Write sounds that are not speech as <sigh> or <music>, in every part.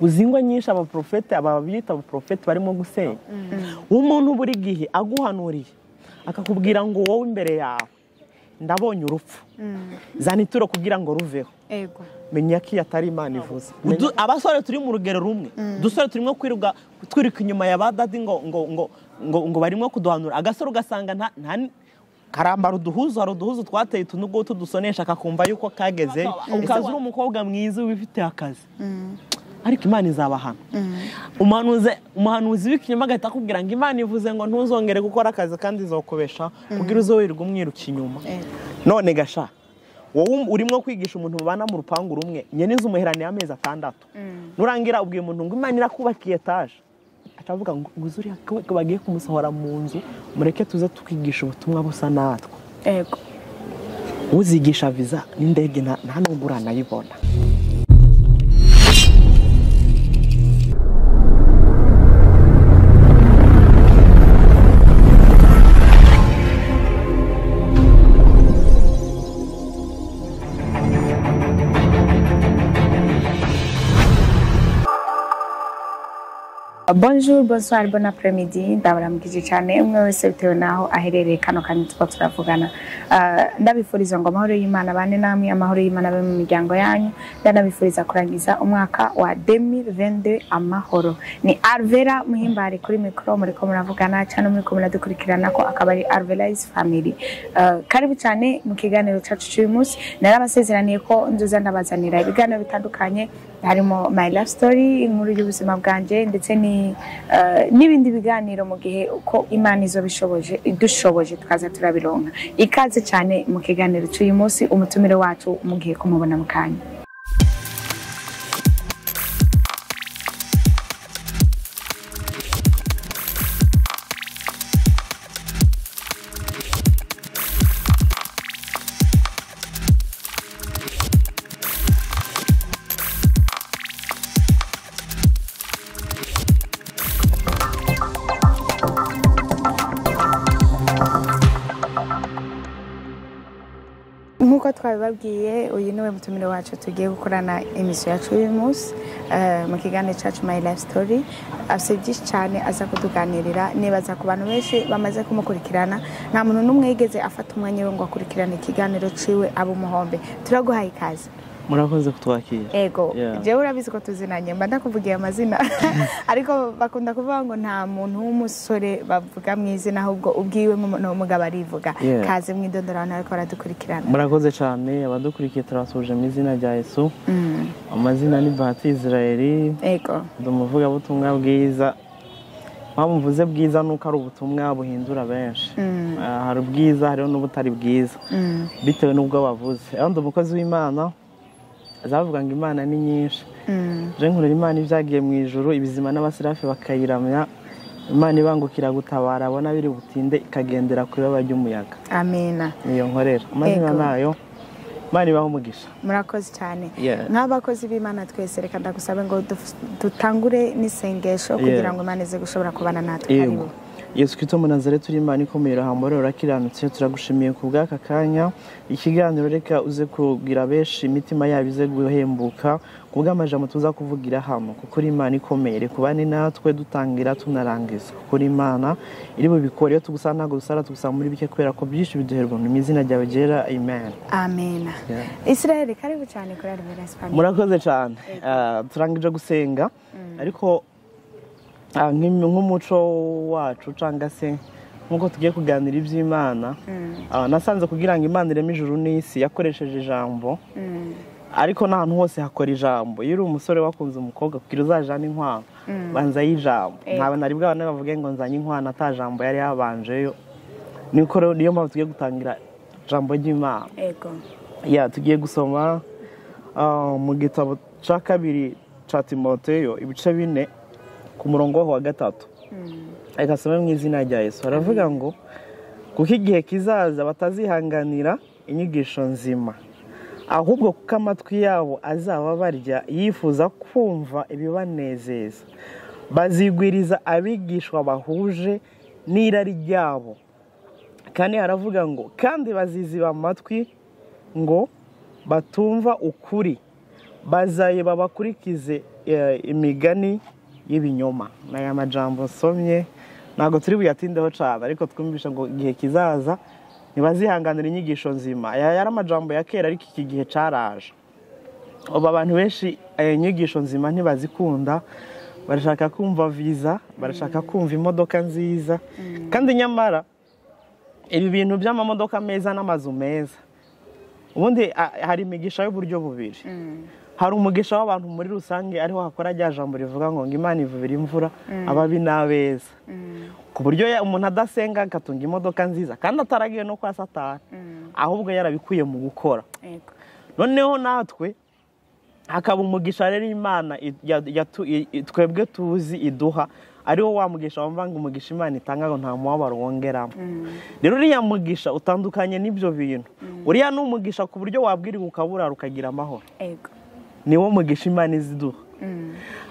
uzi ingo nyinshi abaprofete aba bita abaprofete barimo gusenya. Umuntu buri gihe aguhanuriye akakubwira ngo wowe imbere yawe ndabonye urupfu. Zana ituro kugira ngo ruveho. Menya ko iyo atari imana ivuze. Abasore turi mu rugero rumwe. Udusore turimo kwiruka twiruka inyuma ya ba dadi ngo ngo ngo ngo ngo barimo kuduhanura. Agasore ugasanga nta karambara uduhuzu hari uduhuzu twateye utu n'utu dusonesha akakumva yuko kageze. Ukaza uri umukobwa mwiza wifitiye akazi? Ariko imana izabahana umuhanuzi umuhanuzi w'ikinyoma agahita akubwira ngo imana ivuze ngo ntuzongere gukora akazi kandi izokubesha kugira uze wirirwa umwiruka inyuma. Ego none gasha wowe urimo kwigisha umuntu mubana mu rupangu rumwe nyine inzu umuheraniye amezi atandatu. Nurangira ubwiye umuntu ngo imana irakubakiye etaje. Akavuga ngo ngo uzuriya ko bagiye kumusohora mu nzu mureke tuze tukigisha ubutumwa busa natwe. Uzigisha viza n'indege nta nubwo uranayibona bonjour bonsoir bon après-midi. Ndabaramukije cyane umwe wese bitewe n'aho aherereye kano kanya tuba turavugana Ah, ndabifuriza ngo amahoro y'imana bane namwe amahoro y'imana abe mu miryango yanyu. Ndanabifuriza kurangiza umwaka wa 2022 amahoro ni arvera muhimbare kuri mikoro muriko muravugana. Cyane muriko muradukurikirana ko akaba ari arvelize family. Ah, karibu cyane mu kiganiro cyacu cy'uyu munsi. Narabasezeraniye ko nzoza ndabazanira ibiganiro bitandukanye. Harimo my life story inkuru y'ubuzima bwanjye ndetse ni n'ibindi biganiro mu gihe uko imana izo bishoboje idushoboje tukaza turabironka ikaze cyane mu kiganiro cy'uyu munsi umutumire wacu mugiye kumubona mu kanya nk'uko twabibabwiye uyu ni we mutumire wacu tugiye gukorana emisiyo yacu y'uyu munsi eh, mu kiganiro cyacu my life story. Afite byinshi cyane aza kutuganirira nibaza ku bantu benshi bamaze kumukurikirana nta muntu n'umwe yigeze afata umwanya we ngo akurikirane ikiganiro ciwe aba umuhombe. Turaguhaye ikaze. Murakoze kutwakira ego. Yeah. jewe urabizi ko tuzinanye mba ndakuvugiye amazina. <laughs> Ariko bakunda kuvuga ngo nta muntu w'umusore bavuga mu izina ahubwo ubwiwe nk'umugabo arivuga. Kaze mwidondora abantu ariko baradukurikirana murakoze cyane abadukurikiye turabasuje mu izina rya yesu. Mm, amazina ni bahati israeli ego. Ndi umuvugabutumwa bwiza. Mpamvu mvuze bwiza ni uko ari ubutumwa buhindura benshi. Mm. Hari ubwiza hariho n'ubutari bwiza. Mm, bitewe n'ubwo bavuze. Ndi umukozi w'imana. Azavuga ngo imana ni nyinshi. Mm, je nkurera imana ibyagiye mu ijuru ibizima n'abasirafi bakayiramya. Imana ibangukira gutabara abona biri butinde ikagendera ku ibaba ry'umuyaga. Amena niyo nkorera. Amazina na yo imana ibaho umugisha. Murakoze cyane. Nk'abakozi b'imana twese reka ndagusabe ngo dutangure n'isengesho kugira ngo imana ize gushobora kubana natwe karibu. Yesu kristo munazareti uri imana ikomeye urahambo rero urakiranutse turagushimiye ku bw'aka kanya. Ikiganiro reka uze kugira benshi imitima yabo ize guhembuka ku bw'amajambo tuza kuvugira hano. Kuko uri imana ikomeye reka ubane natwe dutangira tunarangiza. Kuko uri imana iri bubikore iyo tugusaba ntabwo dusara tugusaba muri bike kubera ko byinshi biduherwa mu izina ryawe ryera amen. Amena Yeah. israel karibu cyane kuri family murakoze cyane. Ah, turangije gusenga. Ariko ah, nk'im- nk'umuco wacu cyangwa se nk'uko tugiye kuganira iby'imana. Ah, nasanze kugira ngo imana ireme ijuru n'isi yakoresheje ijambo. Mm, ariko n'ahantu hose hakora ijambo. Iyo uri umusore wakunze umukobwa kugira uzajane inkwano banza y'ijambo Ego. ntabwo nari bwabone bavuge ngo nzanye inkwano ata jambo yari yabanjeyo. Niyo mpamvu tugiye gutangira ijambo ry'imana. Tugiye gusoma ah, mu gitabo cya kabiri cya timoteyo ibice bine. Ku murongo wa gatatu. Mm, reka asome mu izina rya yesu. Baravuga ngo kuko igihe kizaza batazihanganira inyigisho nzima ahubwo kuko amatwi yabo azaba barya yifuza kumva ibibanezeza. Bazigwiriza abigishwa bahuje n'irari ryabo. Kandi haravuga ngo kandi baziziba amatwi ngo batumva ukuri bazaye babakurikize eh, imigani y'ibinyoma. Ni aya majambo nsomye ntabwo turi buyatindeho cyane ariko twumvisha ngo igihe kizaza ntibazihanganira inyigisho nzima. Aya yari amajambo ya kera ariko iki gihe cyaraje. Ubu abantu benshi eh, inyigisho nzima ntibazikunda barashaka kumva viza barashaka kumva imodoka nziza. Kandi nyamara ibi bintu by'amamodoka meza n'amazu meza ubundi hari imigisha y'uburyo bubiri. Hari umugisha w'abantu muri rusange ariho hakora rya jambo rivuga ngo ngo imana ivubira imvura ababi n'abeza. Ku buryo umuntu adasenga agatunga imodoka nziza kandi ataragiye no kwa satani ahubwo yarabikuye mu gukora. Noneho natwe hakaba umugisha rero imana twebwe tuzi iduha ari wo wa mugisha wumva ngo umugisha imana itanga ngo nta mubabaro wongeramo. Rero uriya mugisha utandukanye n'ibyo bintu. Uriya ni umugisha ku buryo wabwirwa ukaburara ukagira amahoro. Niwo mugisha imana iziduha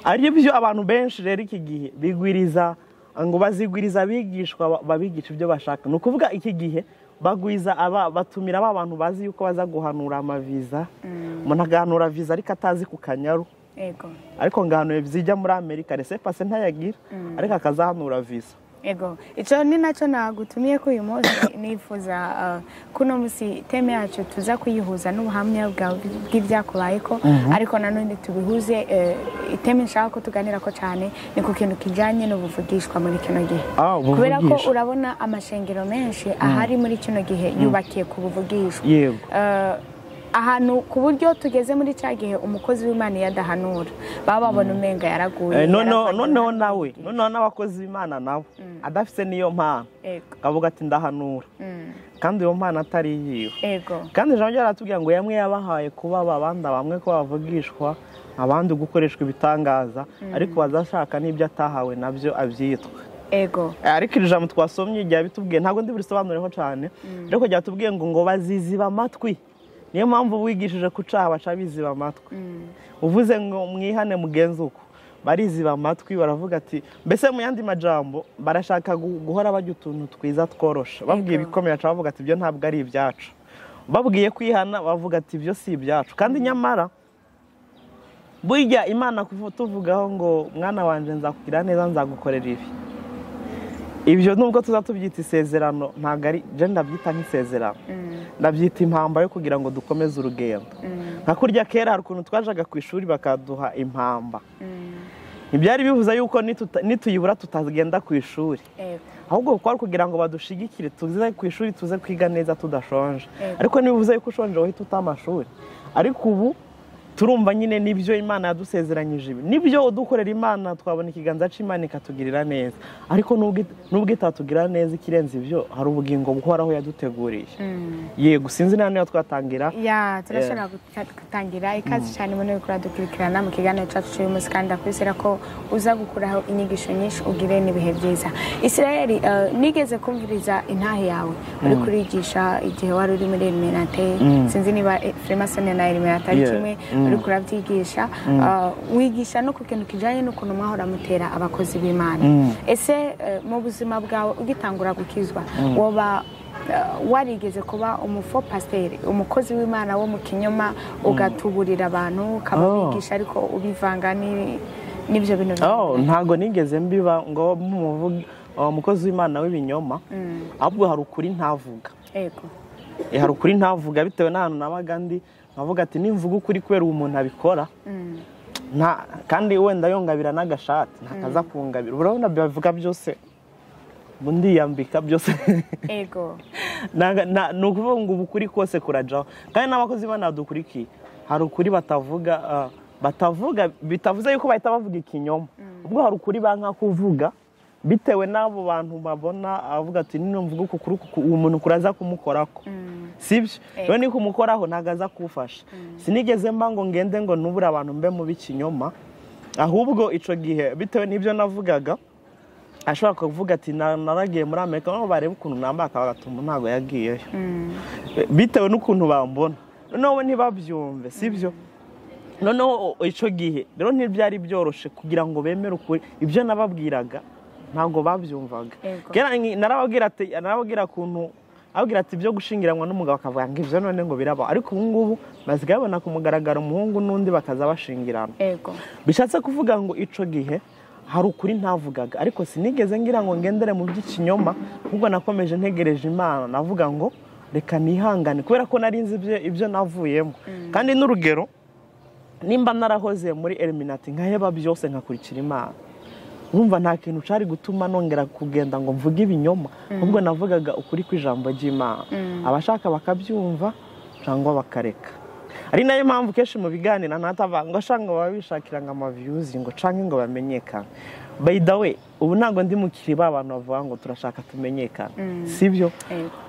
ari byo abantu benshi rero iki gihe bigwiriza ngo bazigwiriza abigishwa ba- babigisha ibyo bashaka. Ni ukuvuga iki gihe bagwiza aba batumira ba bantu bazi yuko baza guhanura amaviza. Umuntu agahanura viza ariko atazi ku kanyaru. Ariko ngahanuye zijya muri amerika rese pase ntayagira. Ariko akazahanura viza. Ego, icyo ni na cyo nagutumiye ko uyu munsi nifuza uh, kuno munsi teme yacu tuza kuyihuza n'ubuhamya bw'ibyakubaye ko ariko nanone tubihuze uh, iteme nshaka ko tuganira ko cyane ni ku kintu kijyanye n'ubuvugishwa muri kino gihe. Ah, kubera ko urabona amashengero menshi ahari muri kino gihe yubakiye ku buvugishwa. Yego. Uh, ahantu ku buryo tugeze muri cya gihe umukozi w'imana iyo adahanura baba babona umenga yaraguye Eh, noneho nawe noneho n'abakozi b'imana nabo. Adafite n'iyo mpano. Akavuga ati ndahanura. Mm. kandi iyo mpano atari iyiwe kandi ijambo ryaratubwira ngo yamwe yabahaye kuba abandi bamwe ko bavugishwa abandi gukoreshwa ibitangaza ariko bazashaka n'ibyo atahawe na byo abyitwa. Ego. Eh, ariko iri jambo twasomye rya bitubwiye ntabwo ndi burisobanureho cyane. Ariko ryatubwiye ngo ngo baziziba amatwi niyo mpamvu wigishije ku caha baca biziba amatwi. Uvuze ngo mwihane mugenzi uko bariziba amatwi baravuga ati mbese mu yandi majambo barashaka gu- guhora bajya utuntu twiza tworosha babwiye ibikomeye baca bavuga ati ibyo ntabwo ari ibyacu. Babwiye kwihana bavuga ati ibyo si ibyacu. Kandi nyamara burya imana tuvugaho ngo mwana wanjye nzakugira neza nzagukorera ibi. Ibyo nubwo tuza tubyita isezerano ntabwo ari je ndabyita nk'isezerano. Ndabyita impamba yo kugira ngo dukomeze urugendo. Nka kurya kera hari ukuntu twajaga ku ishuri bakaduha impamba. Ntibyari bivuze yuko nituyibura tutagenda ku ishuri. Ahubwo kwari kugira ngo badushigikire tuze ku ishuri tuze kwiga neza tudashonje. Ariko ntibivuze yuko ushonje wahita uta amashuri. Ariko ubu turumva nyine n'ibyo imana yadusezeranyije. Ibi ni byo udukorera imana twabona ikiganza cy'imana ikatugirira neza. Ariko nubwo it- nubwo itatugirira neza ikirenze ibyo hari ubugingo buhoraho yaduteguriye yego sinzi nta niyo twatangira. Ya turashobora guta- gutangira. Ikaze cyane muri uri kuradukurikirana mu kiganiro cyacu cy'uyu munsi kandi ndakwizera ko uza gukuraho inyigisho nyinshi ugire n'ibihe byiza. Israel eh, nigeze kumviriza intahe yawe? Uri kurigisha igihe wari uri muri eliminate sinzi niba eh, freemason na eliminate ari kimwe. Mm. Uri kurabyigisha eh, wigisha no ku kintu kijyanye n'ukuntu mwahora mutera abakozi b'imana. Mm. ese eh, mu buzima bwawe ugitangura gukizwa? Woba eh, warigeze kuba umufo pasiteri umukozi w'imana wo mu kinyoma ugatuburira abantu ukababigisha ariko ubivanga ni- n'ibyo bintu Oh, ntago nigeze mbiba ngo umukozi w'imana w'ibinyoma Mm, ahubwo hari ukuri ntavuga. Eh, hari ukuri ntavuga bitewe n'ahantu nabaga ndi nkavuga ati nimvuga ukuri kubera uwo muntu abikora. Mm, nta kandi wenda yongabira n'agashati ntakaza kungabira. Urabona bivuga byose. Ndiyambika byose. <laughs> Nta- ni ukuvuga ngo ubu ukuri kose kurajaho kandi n'abakozi b'imana dukurikiye hari ukuri batavuga ah, batavuga bitavuze yuko bahita bavuga ikinyoma. Ubwo hari ukuri banka kuvuga bitewe n'abo bantu babona avuga ati nino mvuga uku kuri uku uwo muntu kuraza kumukorako. Mm, sibyo rero ni kumukoraho ntabwo aza kuwufasha sinigeze mba ngo ngende ngo nubure abantu mbe mu b'ikinyoma. Ahubwo icyo gihe bitewe n'ibyo navugaga ashobora kuvuga ati "Na- naragiye muri amerika noneho bareba ukuntu nambaye akabaga ati umuntu ntabwo yagiyeyo. Mm, bitewe n'ukuntu bambona. Noneho we ntibabyumve sibyo noneho icyo gihe rero ntibyari byoroshye kugira ngo bemere ukuri. Ibyo nababwiraga ntabwo babyumvaga. Narababwira ati narababwira ukuntu ababwira ati ibyo gushingiranwa n'umugabo akavuga ngo ibyo none ngo biraba ariko ubu ngubu basigaye babona ku mugaragaro umuhungu n'undi bakaza bashingirana. Bishatse kuvuga ngo ico gihe hari ukuri ntavugaga. Ariko sinigeze ngira ngo ngendere mu by'ikinyoma ahubwo nakomeje ntegereje imana. Navuga ngo reka nihangane. Kubera ko nari nzi ibyo- ibyo navuyemo. Kandi n'urugero nimba narahoze muri eliminati nkaheba byose nkakurikira imana. Wumva nta kintu cyari gutuma nongera kugenda ngo mvuge ibinyoma ahubwo navugaga ukuri kw'ijambo ry'imana. Abashaka bakabyumva cyangwa bakareka. Ari na yo mpamvu kenshi mu biganiro ntatavuga ngo baba bishakira ngo amaviyuzi ngo canke ngo bamenyekane. By the way ubu ntabwo ndi mukiri ba bantu bavuga ngo turashaka tumenyekane. Sibyo? Ego Ah,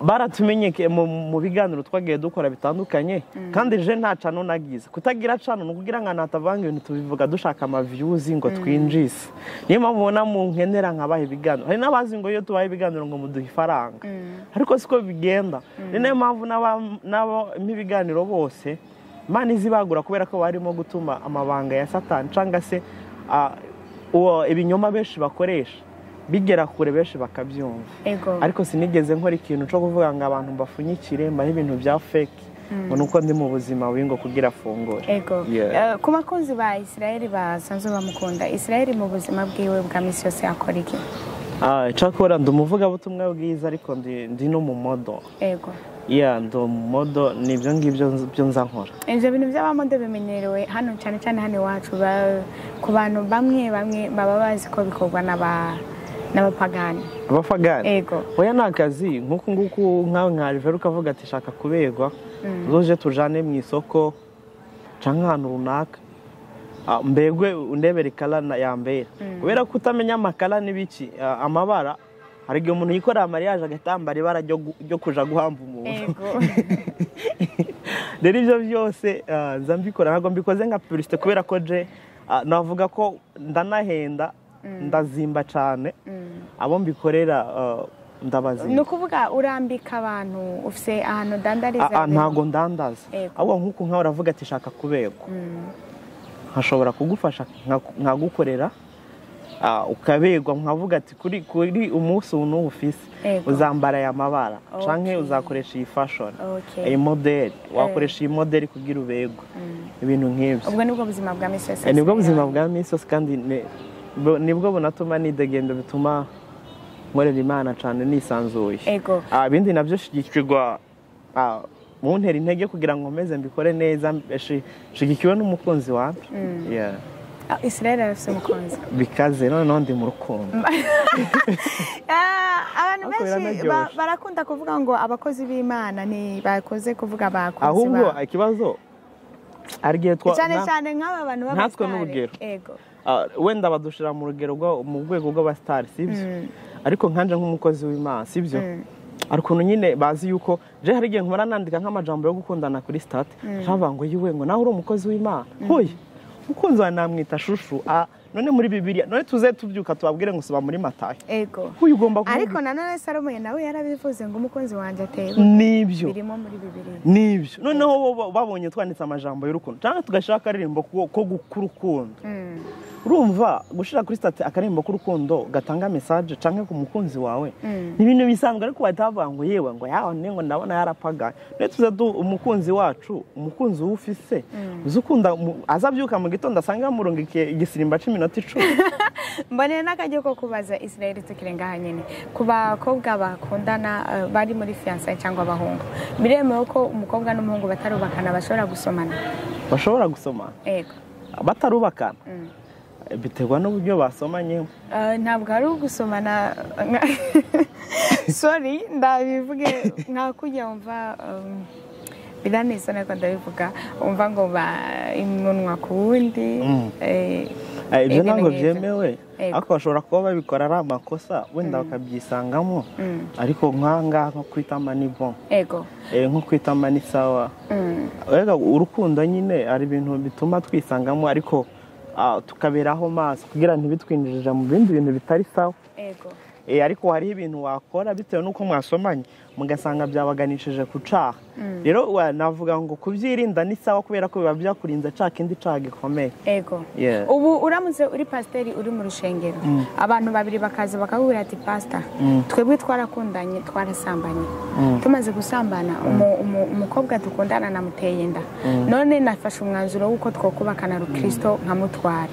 baratumenyekeye mu biganiro twagiye dukora bitandukanye kandi je nta cano nagize. Kutagira cano ni ukugira ngo natavanga ibintu tubivuga dushaka amaviyuzi ngo twinjize niyo mpamvu ubona mu nkenera nkabaha ibiganiro. Hari n'abazi ngo iyo tubaha ibiganiro ngo muduhe ifaranga. Ariko siko bigenda. Ni na yo mpamvu n'aba- n'abo ibiganiro bose imana izibagura kubera ko barimo gutuma amabanga ya satani cyangwa se ah, ibinyoma benshi bakoresha. Bigera kure benshi bakabyumva. Ego. Ariko sinigeze nkora ikintu cyo kuvuga ngo abantu mbapfunyikire mbahe ibintu bya fake. Ngo ni uko ndi mu buzima bubi ngo kugira afungure. Eh, ku bakunzi ba isirayeli basanzwe bamukunda isirayeli mu buzima bwiwe bwa minsi yose yakora iki? Ah, cyakora ndi umuvugabutumwa bwiza ariko ndi no mu modo. Ego. Iya ndi umumodo ni ibyo ngibyo byo nza nkora. Ibyo bintu by'abamodo bimenyerewe hano cyane cyane hano iwacu ba- ku bantu bamwe bamwe baba bazi ko bikorwa n'aba- n'abapagani. Abafagani ego. Oya ni akazi nk'uku nguku nkawe nka rivera ukavuga ati shaka kuberwa zoje tujane mu isoko cyangwa ahantu runaka. Ah, mbegwe undebere ikara na- yambera kubera ko utamenya amakara n'ibiki ah, amabara hari igihe umuntu yikorera amariyaje agahita yambara ibara ryo kuja guhamba umuntu. <laughs> Rero ibyo byose ah, nza mbikora. Ntabwo mbikoze nka purisite kubera ko je navuga ko ndanahenda ndazimba cyane abo mbikorera ah, ni ukuvuga urambika abantu ufite ahantu Ah, ah, ndandaza. Ego. ahubwo nk'uku nkawe uravuga ati shaka kuberwa nkashobora kugufasha nka- nkagukorera ah, ukaberwa nkavuga ati kuri kuri umunsi ubu n'ubu ufise uzambara aya mabara. Canke uzakoresha iyi fashion. Okay. iyi modeli wakoresha iyi modeli kugira uberwe ibintu nk'ibyo. Ubwo ni bwo buzima bwa minsi yose Eh, ni bwo yasigaye buzima yawe. bwa minsi yose kandi ni- ni bwo bunatuma nidegembya bituma nkorera imana cyane nisanzuye. Ah, ibindi na byo shigikirwa ah, muntera intege kugira ngo nkomeze mbikore neza shigikiwe n'umukunzi wanjye Yeah. Ah, isirayeli arafite umukunzi. Bikaze noneho ndi mu rukundo <laughs> abantu benshi barakunda kuvuga ngo abakozi b'imana ni bakoze kuvuga abakunzi ahubwo ikibazo? Cyane cyane nk'aba bantu b'abasitari n'urugero. Ah, wenda badushira mu rugero mu rwego rw'abasitari sibyo ariko nkanje nk'umukozi w'imana sibyo hari ukuntu nyine bazi yuko je hari igihe nkora nandika nk'amajambo yo gukundana kuri sitati shavuga ngo yiwe ngo nawe uri umukozi w'imana. Hoye umukunzi wawe namwita shushu ah, none muri bibiliya. None tuze tubyuka tubabwire ngo suba muri matayo. Ego. Ugomba ariko kuvuga nanone salomo nawe yarabivuze ngo umukunzi wanjye ateye ni byo. Birimo muri bibiri ni byo. Noneho bo- bo- babonye twanditse amajambo y'urukundo. Cyangwa tugashyiraho akaririmbo ko k'urukundo urumva gushyira kuri sitati akaririmbo k'urukundo gatanga mesaje cyangwa ku mukunzi wawe ni ibintu bisanzwe. Ariko bahita ngo yewe ngo yawe ngo ndabona yarapagaye. Rero tuze du umukunzi wacu umukunzi w'ufise uzi ukunda azabyuka mu gitondo asanga yamurungikiye igisirimba cy'iminota icumi <laughs> mboneye n'akajya ko kubaza isirayeli tukiri ngaha nyine. Ku bakobwa bakundana eh, bari muri fiyansaye cyangwa abahungu. Biremewe ko umukobwa n'umuhungu batarubakana bashobora gusomana? Bashobora gusoma. Ego batarubakana. Mm. biterwa n'uburyo basomanye. Eh, ntabwo ari ugusomana. <laughs> Sorry ndabivuge nka kujya wumva um, biraneza ariko ndabivuga. Wumva ngo ba imunwa ku wundi. Mm. Eh, ibyo ibintu ntabwo byemewe. Ariko bashobora kuba babikora ari amakosa wenda bakabyisangamo. Mm. ariko nk'ahangaha nko kwitama ni bon. Ego. Eh, nko kwitama ni sawa. Mm. Urukundo nyine hari ibintu bituma twisangamo ariko ah, tukaberaho maso kugira ntibitwinjirira mu bindi bintu bitari sawa. Ego. Eh, ariko hariho ibintu wakora bitewe n'uko mwasomanye mugasanga byabaganishije ku caha rero wa- navuga ngo kubyirinda ni sawa kubera ko biba byakurinze ca kindi caha gikomeye. Ego. Ubu uramutse uri pasiteri uri mu rushengero. Abantu babiri bakaza bakakubwira ati pasita twebwe twarakundanye twarasambanye. Tumaze gusambana umu- umu- umukobwa dukundana namuteye inda. None nafashe umwanzuro w'uko twokubakana rukirisito nkamutwara.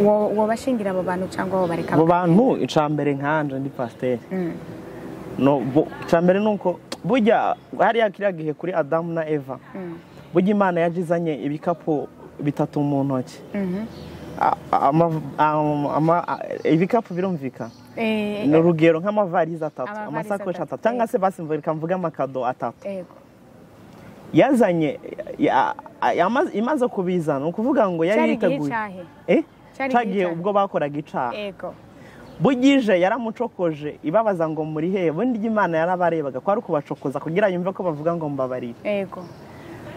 Wobashingira abo bantu cyangwa wobareka abo bantu icambere nkanje ndi pasiteri icambere ni uko burya hariya kiriya gihe kuri adamu na eva burya imana yajizanye ibikapu bitatu mu ntoki ibikapu birumvikana Eh, ni urugero nk'amavarizi atatu amasakoshi atatu, cyangwa se basimvura mvuge amakado atatu yazanye imaze kubizana ni ukuvuga ngo yari yiteguye igihe ubwo bakoraga icaha. Ego bugije yaramucokoje ibabaza ngo muri hehe bundi imana yarabarebaga ko ari ukubacokoza kugira yumve ko bavuga ngo mbabarire.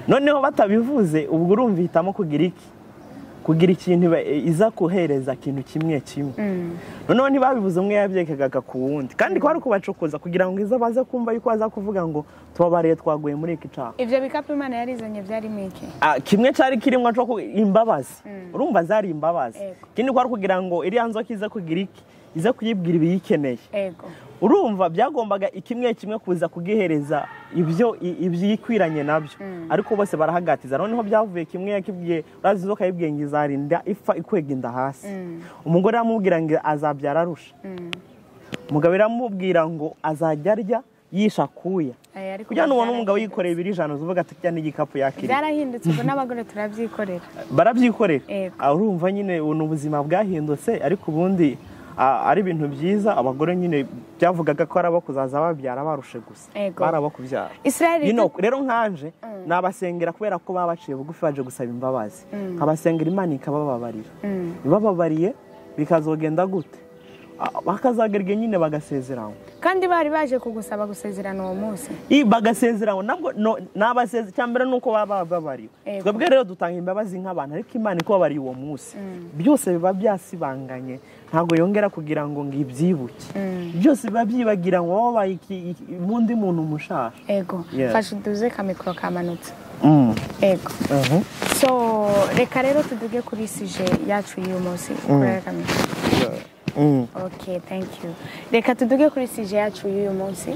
Noneho batabivuze ubwo urumva ihitamo kugira iki? Kugira ikintu iza kuhereza ikintu kimwe kimwe. Noneho ntibabibuze umwe yabyekaga ku wundi kandi ko ari ukubacokoza kugira ngo izo baze kumva yuko baza kuvuga ngo tubabariye twaguye muri iki caha. Ibyo bikapu imana yarizanye byarimo iki Ah, kimwe cyari kirimo imbabazi. Urumva zari imbabazi. Ikindi kwari kugira ngo iriya nzoka ize kugira iki ize kuyibwira ibiyikeneye urumva byagombaga kimwe kimwe kuza kugihereza ibyo ibyikwiranye na byo. Ariko bose barahagatiza. Noneho byavuye kimwe yakibwiye urazi inzoka yibwiye ngo izarinda ipfa ikwega inda hasi. Umugore aramubwira ngo azabyara arusha. Umugabo iramubwira ngo azajya arya yisha akuya. Kugira ngo ubone umugabo yikoreye ibiri ijana uvuga ati kijya n'igikapu yakiriye byarahindutse ubu n'abagore turabyikorera. Barabyikorera. Ah, urumva nyine ni ubuzima bwahindutse ariko ubundi ari ibintu byiza abagore nyine byavugaga ko ari abo kuzaza babyara barushe gusa. Bari abo kubyara. Rero nkanje nabasengera kubera ko baba baciye bugufi baje gusaba imbabazi. Nkabasengera imana ikabababarira. Ibababariye bikazogenda gute? Igihe nyine bagasezeranywa kandi bari baje kugusaba gusezerana uwo munsi. Bagasezeranywa nabwo nabaseze cyambere nuko baba babariwe. Ego. twebwe rero dutanga imbabazi nk'abantu ariko imana ikubabariye uwo munsi. Byose biba byasibanganye ntabwo yongera kugira ngo ngibyibuke byose biba byibagira ngo wabaye undi muntu mushasha. Ego Yeah. fasha uduze kamikoro kamanutse. Mm. ego Mhm. so reka rero tuduge kuri sije yacu y'uyu munsi. Mm. Ok thank you. Reka tuduge kuri sije yacu y'uyu munsi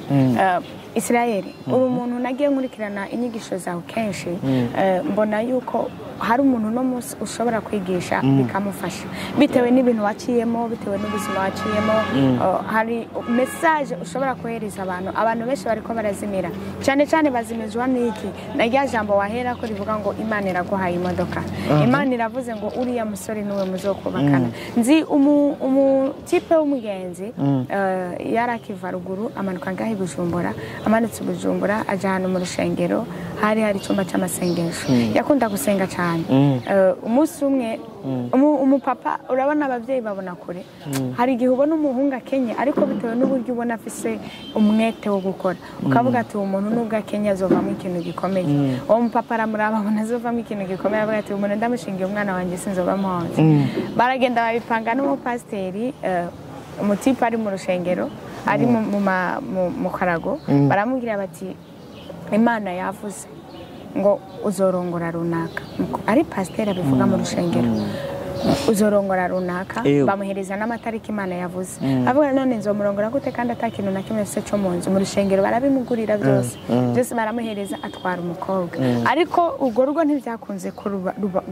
israel uri umuntu nagiye nkurikirana inyigisho zawe kenshi uh, mbona yuko hari umuntu uno munsi ushobora kwigisha bikamufasha. Bitewe n'ibintu waciyemo bitewe n'ubuzima waciyemo uh, hari mesaje ushobora kohereza abantu abantu benshi bariko barazimira. Cyane cyane bazimizwa n'iki na rya jambo wahera ko rivuga ngo imana iraguhaye imodoka. Imana iravuze ngo uriya musore ni we muzokubakana. Nzi umu- umutipe w'umugenzi eh, yari akiva ruguru amanuka ngaho i bujumbura amanutse i bujumbura ajya ahantu mu rushengero hari hari icyumba cy'amasengesho. Yakunda gusenga cyane. Eh, umunsi umwe umu- umupapa urabona ababyeyi babona kure. Hari igihe ubona umuhungu akenye ariko bitewe n'uburyo ubona afise umwete wo gukora. Ukavuga ati uwo muntu nubwo akenye azovamo ikintu gikomeye. Uwo mupapa aramuraba abona azovamo ikintu gikomeye. Avuga ati uyu muntu ndamushingiye umwana wanjye sinzovamo honze baragenda babipanga n'umupasiteri eh, umutipe ari mu rushengero. Ari mu- mu karago baramubwira bati imana yavuze ngo uzorongora runaka. Ari pasiteri abivuga mu rushengero. Uzorongora runaka. Bamuhereza n'amatariki imana yavuze. Avuga none nzomurongora gute kandi ata kintu na kimwe afite cyo mu nzu? Mu rushengero barabimugurira byose. Byose baramuhereza atwara umukobwa. Ariko urwo rugo ntibyakunze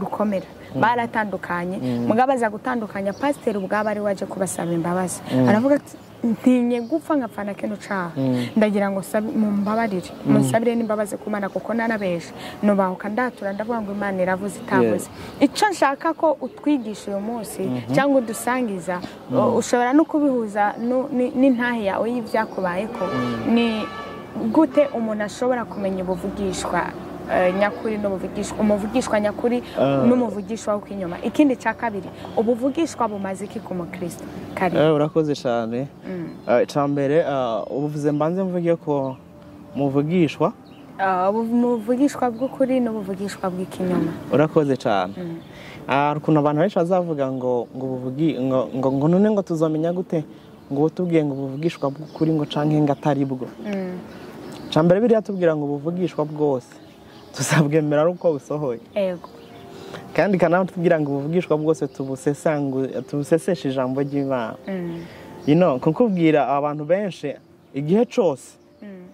rukomera. Baratandukanye. Mugabo aza gutandukanya pasiteri ubwabo ari we waje kubasaba imbabazi. Aravuga ati ntinye gupfa nkapfana kino caha ndagira ngo sabi- mumbabarire. Munsabire n'imbabazi ku mana kuko narabeshe nubahuka ndatura ndavuga ngo imana iravuze itavuze. Icyo nshaka ko utwigisha uyu munsi cyangwa udusangiza o- ushobora no kubihuza n'intahe yawe y'ibyakubayeko ni gute umuntu ashobora kumenya ubuvugishwa nyakuri n'ubuvugishwa umuvugishwa nyakuri n'umuvugishwa wo kw'inyuma. Ikindi cya kabiri ubuvugishwa bumaze iki ku mukristo? Eh, urakoze cyane. Eh, icya mbere eh, ubuvuze mbanze mvuge ko muvugishwa. Ah, ubuvugishwa bw'ukuri n'ubuvugishwa bw'ikinyoma. Urakoze cyane. Ah, hari ukuntu abantu benshi bazavuga ngo ngo ngo none ngo tuzamenya gute? Ngo tubwiye ngo buvugishwa bw'ukuri ngo canke ngo atari bwo. Mm. mbere biriya tubwira ngo buvugishwa bwose. Tuzabwemera ari uko busohoye. Ego kandi kanatubwira ngo buvugishwa bwose tubuseseshe ijambo ry'imana. Mm. kukubwira abantu benshi igihe cyose Mm.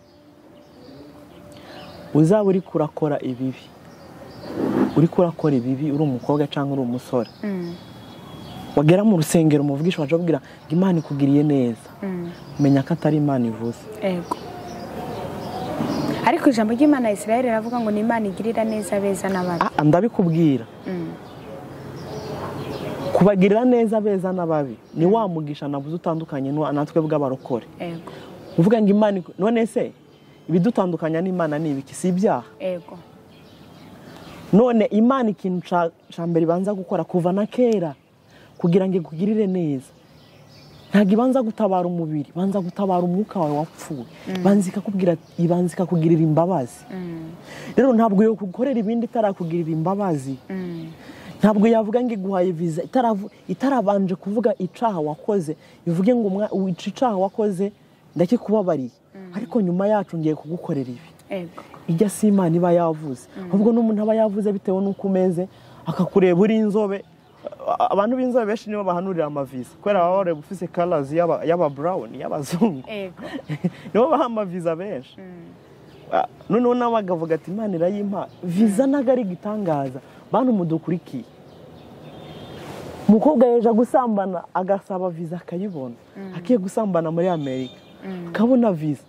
uzaba uri kurakora ibibi. Uri kurakora ibibi uri umukobwa cyangwa uri umusore. Mm. wagera mu rusengero umuvugisha waje kubwira ngo imana ikugiriye neza. Menya ko atari imana ivuze. Ego ariko ijambo ry'imana israel riravuga ngo ni imana igirira neza abeza n'ababi Ah, ndabikubwira. Mm. kubagirira neza abeza n'ababi ni wa mugisha navuze utandukanye natwe bw'abarokore. Uvuga ngo imana none se ibidutandukanya n'imana ni ibiki? Si ibyaha? None imana ikintu ca mbere ibanza gukora kuva na kera kugira ngo ikugirire neza. Ntabwo ibanza gutabara umubiri ibanza gutabara umwuka wawe wapfuye. Ibanza ikakubwira ibanza ikakugirira imbabazi. Rero ntabwo yo gukorera ibindi itarakugirira imbabazi. Ntabwo yavuga ngo iguhaye viza itarabanje kuvuga icaha wakoze. Ivuge ngo icaha wakoze ndakikubabariye. Ariko nyuma yacu ngiye kugukorera ibi. Ijya si imana iba yavuze. Ahubwo n'umuntu aba yavuze bitewe n'uko umeze akakureba uri inzobe abantu b'inzobe benshi nibo bahanurira amaviza. Kubera baba bareba ufise karazi y'aba burawuni y'abazungu <laughs> nibo baha amaviza benshi. Mm. Ah, noneho nawe agavuga ati imana irayimpa. Viza ntago ari igitangaza. Bantu mudukurikiye umukobwa yaje gusambana agasaba viza akayibona. Akiye gusambana muri amerika. Akabona viza.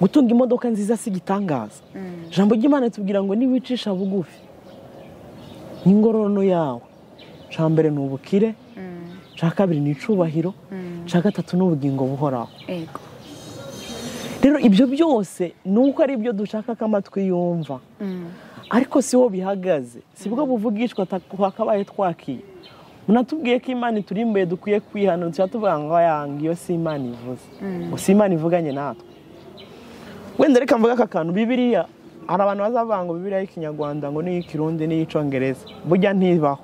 Gutunga imodoka nziza si igitangaza. Mm. ijambo ry'imana tubwira ngo niwicisha bugufi n'ingororano yawe. Cya mbere ni ubukire Mm. cya kabiri ni icubahiro Mm. cya gatatu ni ubugingo buhoraho. Rero ibyo byose ni uko ari byo dushaka ko amatwi yumva. Mm. ariko si ho bihagaze. Si bwo buvugishwa twakabaye twakiye. Munatubwiye ko imana ituri imbere dukwiye kwihana tuba tuvuga ngo yanga iyo si imana ivuze. Ngo si imana ivuganye natwe. Wenda reka mvuga aka kantu. Bibiriya hari abantu bazavuga ngo bibiriya y'ikinyarwanda ngo n'iy'ikirundi n'iy'icyongereza burya ntibaho.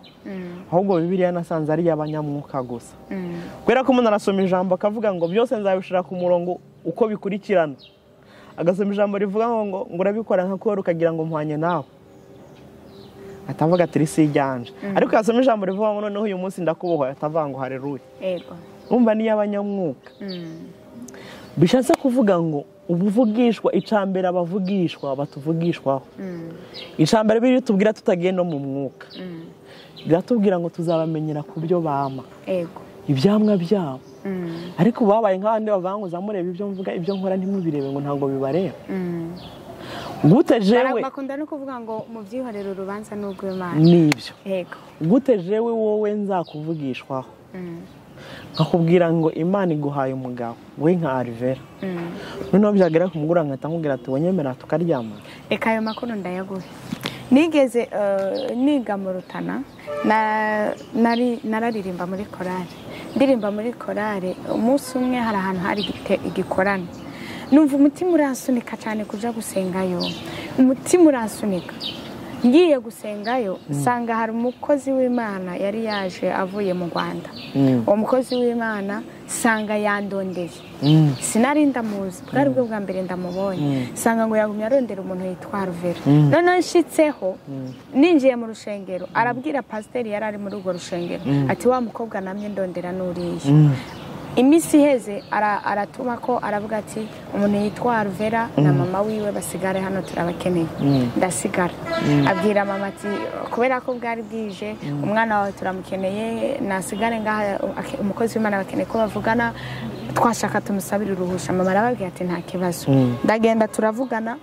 Ahubwo bibiriya nasanze ari iy'abanyamwuka gusa. Mm. kubera ko umuntu arasoma ijambo akavuga ngo byose nzabishira ku murongo uko bikurikirana. Agasoma ijambo rivuga ngo ngo urabikora nka kora ukagira ngo mpwanye nawe. Atavuga ati risi iryanje. Ariko yasoma ijambo rivuga ngo noneho uyu munsi ndakubohoye. Atavuga ngo hareruye umva ni iy'abanyamwuka. Mm. bishatse kuvuga ngo ubuvugishwa icambere abavugishwa batuvugishwaho. Mm. icambere biri tubwira tutagiye no mu mwuka. Mm. Biratubwira ngo tuzabamenyera ku byo bama. Ibyamwa byabo. Mm. ariko babaye nk'abandi bavuga ngo zamureba ibyo mvuga ibyo nkora ntimubirebe ngo ntabwo bibareba. Mm. gute jewe bakunda no kuvuga ngo mu byihorere urubanza ni urw'imana ni byo gute jewe wowe nzakuvugishwaho? Mm. nkakubwira ngo imana iguhaye umugabo we nka arivera noneho byagera ku mugoroba nkahita nkubwira ati wanyemera tukaryamana reka ayo makuru ndayaguhe. Nigeze eh, niga mu rutana nararirimba muri korale ndirimba muri korale umunsi umwe hari ahantu hari igikorane numva umutima uransunika cyane kuja gusengayo. Umutima uransunika ngiye gusengayo nsanga hari umukozi w'imana yari yaje avuye mu rwanda. Mm. uwo mukozi w'imana nsanga yandondeye. Mm. sinari ndamuzi bwari bwo bwa mbere ndamubonye. Nsanga ngo yagumye arondera umuntu yitwa ruvera noneho nshitseho ninjiye mu rushengero. Arabwira pasiteri yari ari muri urwo rushengero. Ati wa mukobwa namye ndondera n'uriya Mm. Iminsi iheze ara- aratuma ko aravuga ati umuntu yitwa ruvera na mama wiwe basigare hano turabakeneye. Ndasigara. Abwira mama ati kubera ko bwari bwije umwana wawe turamukeneye nasigare ngaha umukozi w'imana bakeneye ko bavugana twashaka tumusabire uruhusha. Mama arababwira ati nta kibazo. Ndagenda turavugana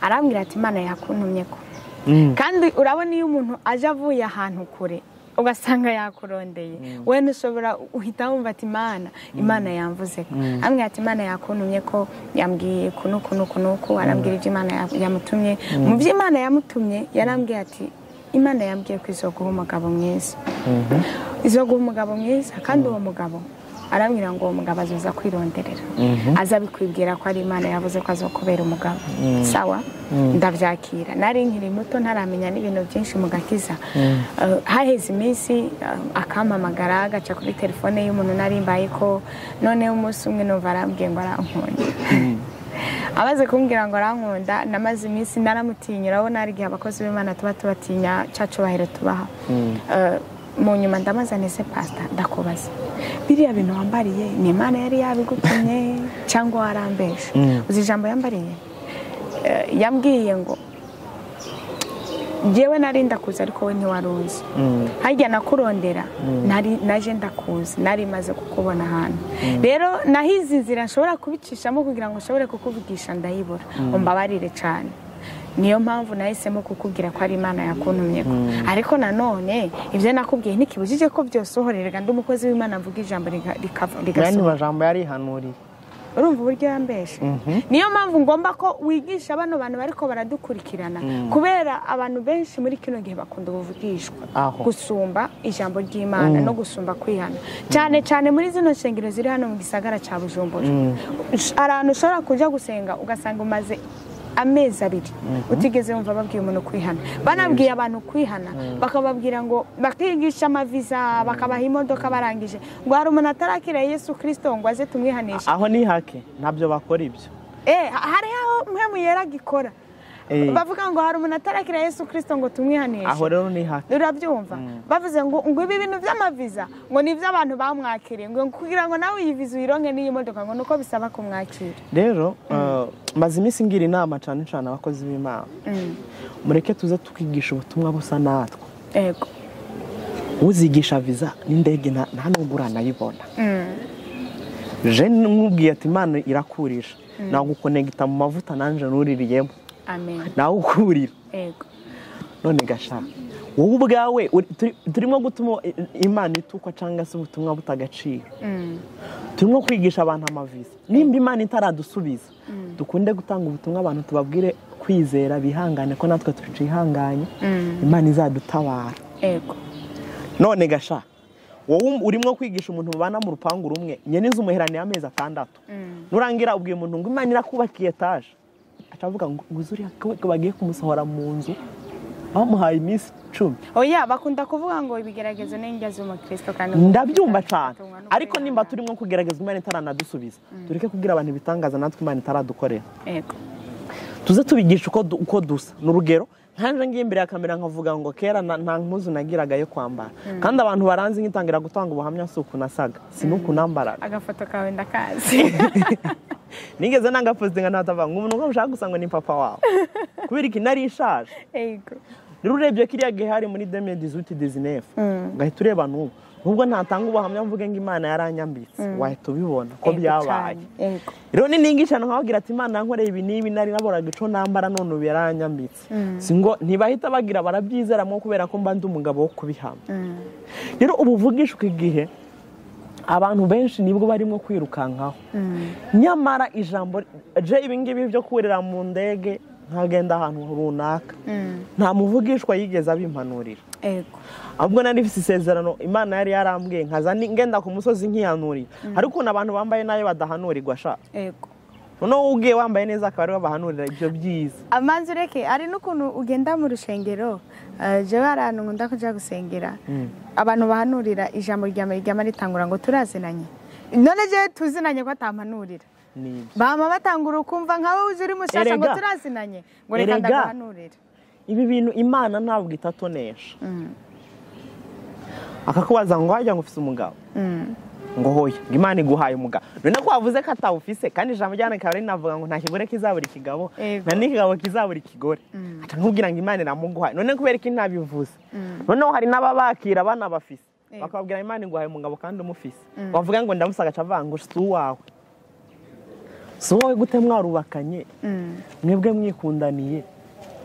arambwira ati imana yakuntumye ko Mm. kandi urabona iyo umuntu aje avuye ahantu kure ugasanga yakurondeye we ntushobora uhita wumva ati imana imana yamvuze. Ko ambwira ati imana yakuntumye ko yambwiye kuno kuno kuno ku arambwira ibyo imana ya- yamutumye. Mu byo imana yamutumye yarambwiye ati imana yambwiye ko izo guha umugabo mwiza. Izo guha umugabo mwiza kandi uwo mugabo arambwira ngo uwo mugabo azoza kwironderera. Aza bikwibwira ko ari imana yavuze ko azokubera umugabo. Sawa? Ndabyakira nari nkiri muto ntaramenya n'ibintu byinshi mu gakiza Eh, haheze iminsi eh, akampamagara agaca kuri telefone y'umuntu nari mbaye ko noneho umunsi umwe numva arambwiye ngo arankunda <laughs> amaze kumbwira ngo arankunda namaze iminsi naramutinya urabona hari igihe abakozi b'imana tuba tubatinya cya cyubahiro tubaha. Eh, mu nyuma ndamaze nese pasita ndakubaza biriya bintu wambariye ni imana yari yabigutumye <laughs> cyangwa warambeshe. Uzi ijambo yambariye Eh, yambwiye ngo njyewe nari ndakuzi ariko we ntiwari uzi. Harya nakurondera nari naje ndakuzi nari maze kukubona ahantu. Rero nahize inzira nshobora kubicishamo kugira ngo nshobore kukuvugisha ndayibura. Umbabarire cyane niyo mpamvu nahisemo kukubwira ko ari imana yakuntumye ko. Ariko nanone ibyo nakubwiye ntikibujije ko byose uhorerega ndi umukozi w'imana mvuga ijambo riga- rikava- yani rigasohoka majambo yarihanuriye urumva uburyo yambeshe? Niyo mpamvu ngomba ko wigisha bano bantu bariko baradukurikirana. Kubera abantu benshi muri kino gihe bakunda ubuvugishwa. Gusumba ijambo ry'imana no gusumba kwihana. Cyane cyane muri zino nsengero ziri hano mu gisagara cya bujumbura. Hari ahantu ushobora kuja gusenga ugasanga umaze amezi abiri. Utigeze wumva babwiye umuntu kwihana. Banabwiye abantu kwihana. Bakababwira ngo bakigisha amaviza bakabaha imodoka barangije. Ngo hari umuntu atarakira yesu kirisito ngo aze tumwihanishe. Aho ni hake? Ntabyo bakora ibyo. Eh, hari aho mpemu yera agikora Eh. Bavuga ngo hari umuntu atarakira yesu kirisito ngo tumwihanishe. Aho rero ni hake urabyumva? Bavuze ngo ngo ibi bintu by'amaviza ngo ni iby'abantu bamwakiriye ngo kugira ngo nawe iyi viza uyironke n'iyi modoka ngo nuko bisaba kumwakira. Rero eh, maze iminsi ngira inama cyane cyane abakozi b'imana. Mureke tuze tukigisha ubutumwa busa natwe. Yego uzigisha viza n'indege nta nubwo uranayibona je nkubwiye ati imana irakurisha. Nagukonegita mu mavuta nanjye nuririyemo nawe ukurira none gashaka wowe ubwawe uri- turi- turimo gutuma imana itukwa cyangwa se ubutumwa butagaciro turimo kwigisha abantu amaviza. Nimba imana itaradusubiza dukunde gutanga ubutumwa abantu tubabwire kwizera bihangane ko natwe tucihanganye imana izadutabara none gasha wowe urimo kwigisha umuntu mubana mu rupangu rumwe nyene inzu umuheraniye amezi atandatu. Nurangira ubwiye umuntu ngo imana irakubakiye etaje. Acavuga ngo ngo uzuriya ko bagiye kumusohora mu nzu bamuhaye iminsi icumi. Oya bakunda kuvuga ngo ibigeragezo ni indya z'umukristo kandi ndabyumva cyane ariko nimba turimo kugerageza imana itaranadusubiza tureke kubwira abantu ibitangaza natwe imana itaradukorera. Tuze tubigisha uko dusa. Ni urugero nkanjye ngiye imbere ya kamera nkavuga ngo kera nta mpuzu nagiraga yo kwambara. Kandi abantu baranzi ngitangira gutanga ubuhamya si uku nasaga. Si n'uku nambaraga agafoto kawe ndakazi <laughs> nigeze nangapositinga ntatavuga ngo umuntu ushaka gusa ngo ni papa wawe? <laughs> Kubera iki? Nari ishaje rero urebye kiriya gihe hari muri deme dizuti dizinefu ugahita ureba n'ubu. Nubwo ntatanga ubuhamya mvuge ngo imana yaranyambitse. Wahita ubibona. Ko byabaye. rero niningisha nkababwira ati imana yankoreye ibi n'ibi nari naboraga ico nambara none ubu yaranyambitse. Si ngo ntibahita bagira barabyizeramo kubera ko mba ndi umugabo wo kubihama. Rero ubu uvugishwa igihe abantu benshi ni bwo barimo kwirukankaho. Nyamara ijambo je ibingibi byo kurira mu ndege nkagenda ahantu runaka. Nta muvugishwa yigeze abimpanurira. Ahubwo nari mfite isezerano imana yari yarambwiye nkaza ngenda ku musozi nkihanurira ariko ukuntu abantu bambaye na yo badahanurirwa sha? Noneho ubwiye wambaye neza akaba ari we bahanurira ibyo byiza. Amanzi ureke hari n'ukuntu ugenda mu rushengero? Eh, jewe hari ahantu nkunda kuja gusengera? Abantu bahanurira ijambo rya mbere ryama ritangura ngo turazinanye none jewe tuzinanye ko atampanurira bama batangura ukumva nka wowe uje uri mushasha ngo turazinanye ngo reka ndaguhanurire ibi bintu imana ntabwo itatonesha. Akakubaza ngo wajya ngo ufise umugabo? Ngo hoya ngo imana iguhaye umugabo. None ko wavuze ko atawufise kandi ijambo ryane rikaba rinavuga ngo nta kigore kizabura ikigabo nta n'ikigabo kizabura ikigore aca nkubwira ngo imana iramuguhaye. None kubera ko ntabivuze. Noneho hari n'ababakira banabafise Yego. bakababwira imana iguhaye umugabo kandi umufise. Wavuga ngo ndamusaga aca avuga ngo si uwawe. Si uwawe gute mwarubakanye? Mwebwe mwikundaniye.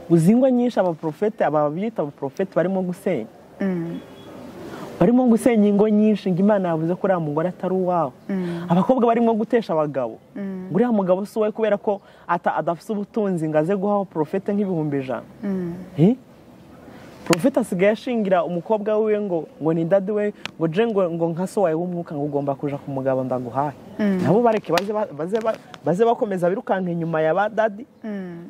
Uzi ingo nyinshi abaprofete aba biyita abaprofete barimo gusenya. Barimo gusenya ingo nyinshi ngo imana yavuze ko uriya mugore atari uwawe. Abakobwa barimo gutesha abagabo. Ngo uriya mugabo si uwe kubera ko ata- adafite ubutunzi ngo aze guhaho porofete nk'ibihumbi ijana. Eh? Profeta asigaye ashingira umukobwa wiwe ngo ngo ni dadi we ngo je ngo ngo nka so wawe w'umwuka ngo ugomba kuja ku mugabo ndaguhaye. Nabo bareke baze ba- baze ba- baze bakomeza birukanka inyuma ya ba dadi.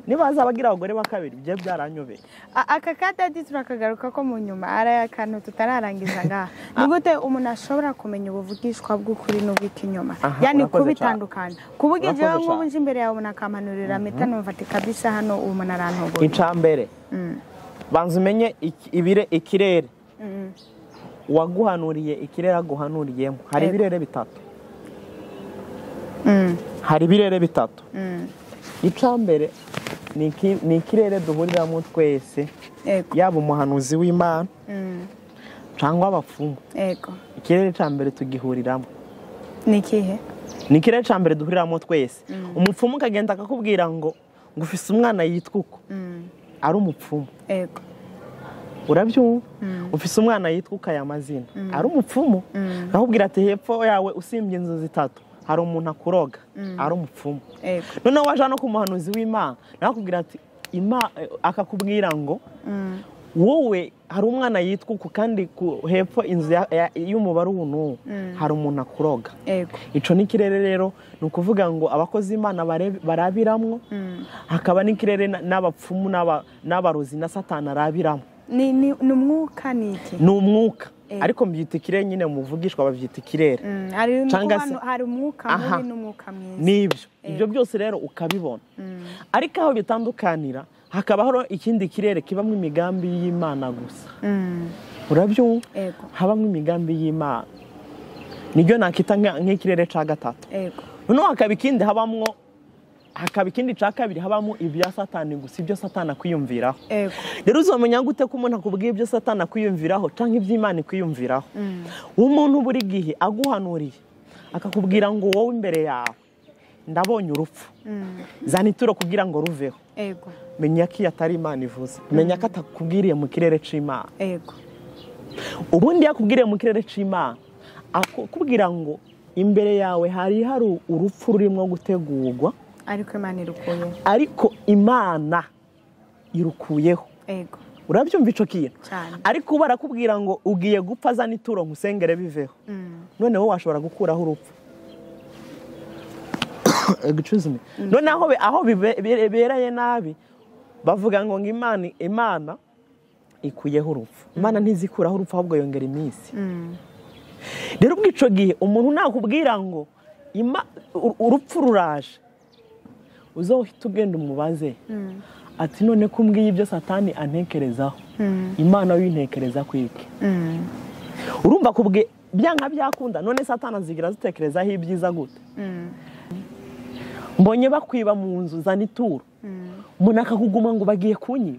Nibaza bagira abagore ba kabiri bye byaranyobeye aka kadadi turakagaruka ko mu nyuma ari akantu tutararangiza ngaha <laughs> ni gute umuntu ashobora kumenya ubuvugishwa bw'ukuri n'ubw'ikinyoma yani urakoze kubitandukanya ku buryo Urakoze jewe nk'ubu nje imbere yawe umuntu akampanurira mpita numva ati kabisa hano uwo muntu arantubuye icambere. Banza umenye ikirere. Waguhanuriye ikirere aguhanuriyemo. Hari ibirere bitatu. Mm, hari ibirere bitatu. Mm, icambere ni iki- ni ikirere duhuriramo twese yaba umuhanuzi w'imana mm, cyangwa abapfumu. Ikirere cya mbere tugihuriramo. Ni ikihe? Ni ikirere cya mbere duhuriramo twese. Umupfumu ukagenda akakubwira ngo ngo ufise umwana yitwa uko ari umupfumu. Yego urabyumva ufise umwana yitwa uko aya mazina ari umupfumu? Akakubwira ati hepfo yawe usimbye inzu zitatu. Hari umuntu akuroga ari umupfumu. Noneho waje no ku muhanuzi w'imana nawe akubwira ati "Ima- akakubwira ngo Mm, wowe hari umwana yitwa uku kandi ku- hepfo inzu y'umubare ubu n'ubu hari umuntu akuroga. Icyo ni ikirere rero ni ukuvuga ngo abakozi b'imana bare- barabiramwo Mm. hakaba n'ikirere na- n'abapfumu n'aba- n'abarozi na satani arabiramo ni umwuka ni iki? Ni umwuka. Ariko mbyita ikirere nyine mu buvugishwa babyita ikirere. Mm, hari umwuka mubi n'umwuka mwiza. N'ibyo. Eh. ibyo byose rero ukabibona. Mm, ariko aho bitandukanira hakabaho ikindi kirere kibamo imigambi y'imana gusa. Mm, urabyumva habamo imigambi y'imana. Nibyo nakita nk'ikirere cya gatatu. Noneho hakaba ikindi habamwo hakaba ikindi cya kabiri habamo ibya satani gusa ibyo satani akwiyumviraho. Rero uzamenya gute ko umuntu akubwiye ibyo satani akwiyumviraho cyangwa iby'imana ikwiyumviraho? Mm, umuntu buri gihe aguhanuriye akakubwira ngo wowe imbere yawe ndabonye urupfu. Mm, zana ituro kugira ngo ruveho. Menya ko iyo atari imana ivuze. Menya ko atakubwiriye mu kirere cy'imana ubundi iyo akubwiriye mu kirere cy'imana akubwira ngo imbere yawe hari hari urupfu rurimo gutegurwa ariko imana irukuye ariko imana irukuyeho. Urabyumva icyo kintu? Ariko ubu arakubwira ngo ugiye gupfa zana ituro nkusengere biveho. Mm, noneho washobora gukuraho urupfu. <coughs> Me. noneho aho bi- aho bibe- bibereye nabi bavuga ngo ngo imana imana ikuyeho urupfu. Imana ntizikuraho urupfu ahubwo yongera iminsi. Mm, rero ubwo icyo gihe umuntu nakubwira ngo urupfu ruraje uzohita ugenda umubaze. Mm, ati none ko umbwiye ibyo satani antekerezaho? Mm, imana wintekereza kwiki? Mm, urumva kubwe byanga byakunda none satani azigira zitekerezaho ibyiza gute? Mbonye bakwiba mu nzu zana ituro mm, umuntu akakuguma ngo bagiye kunyiba.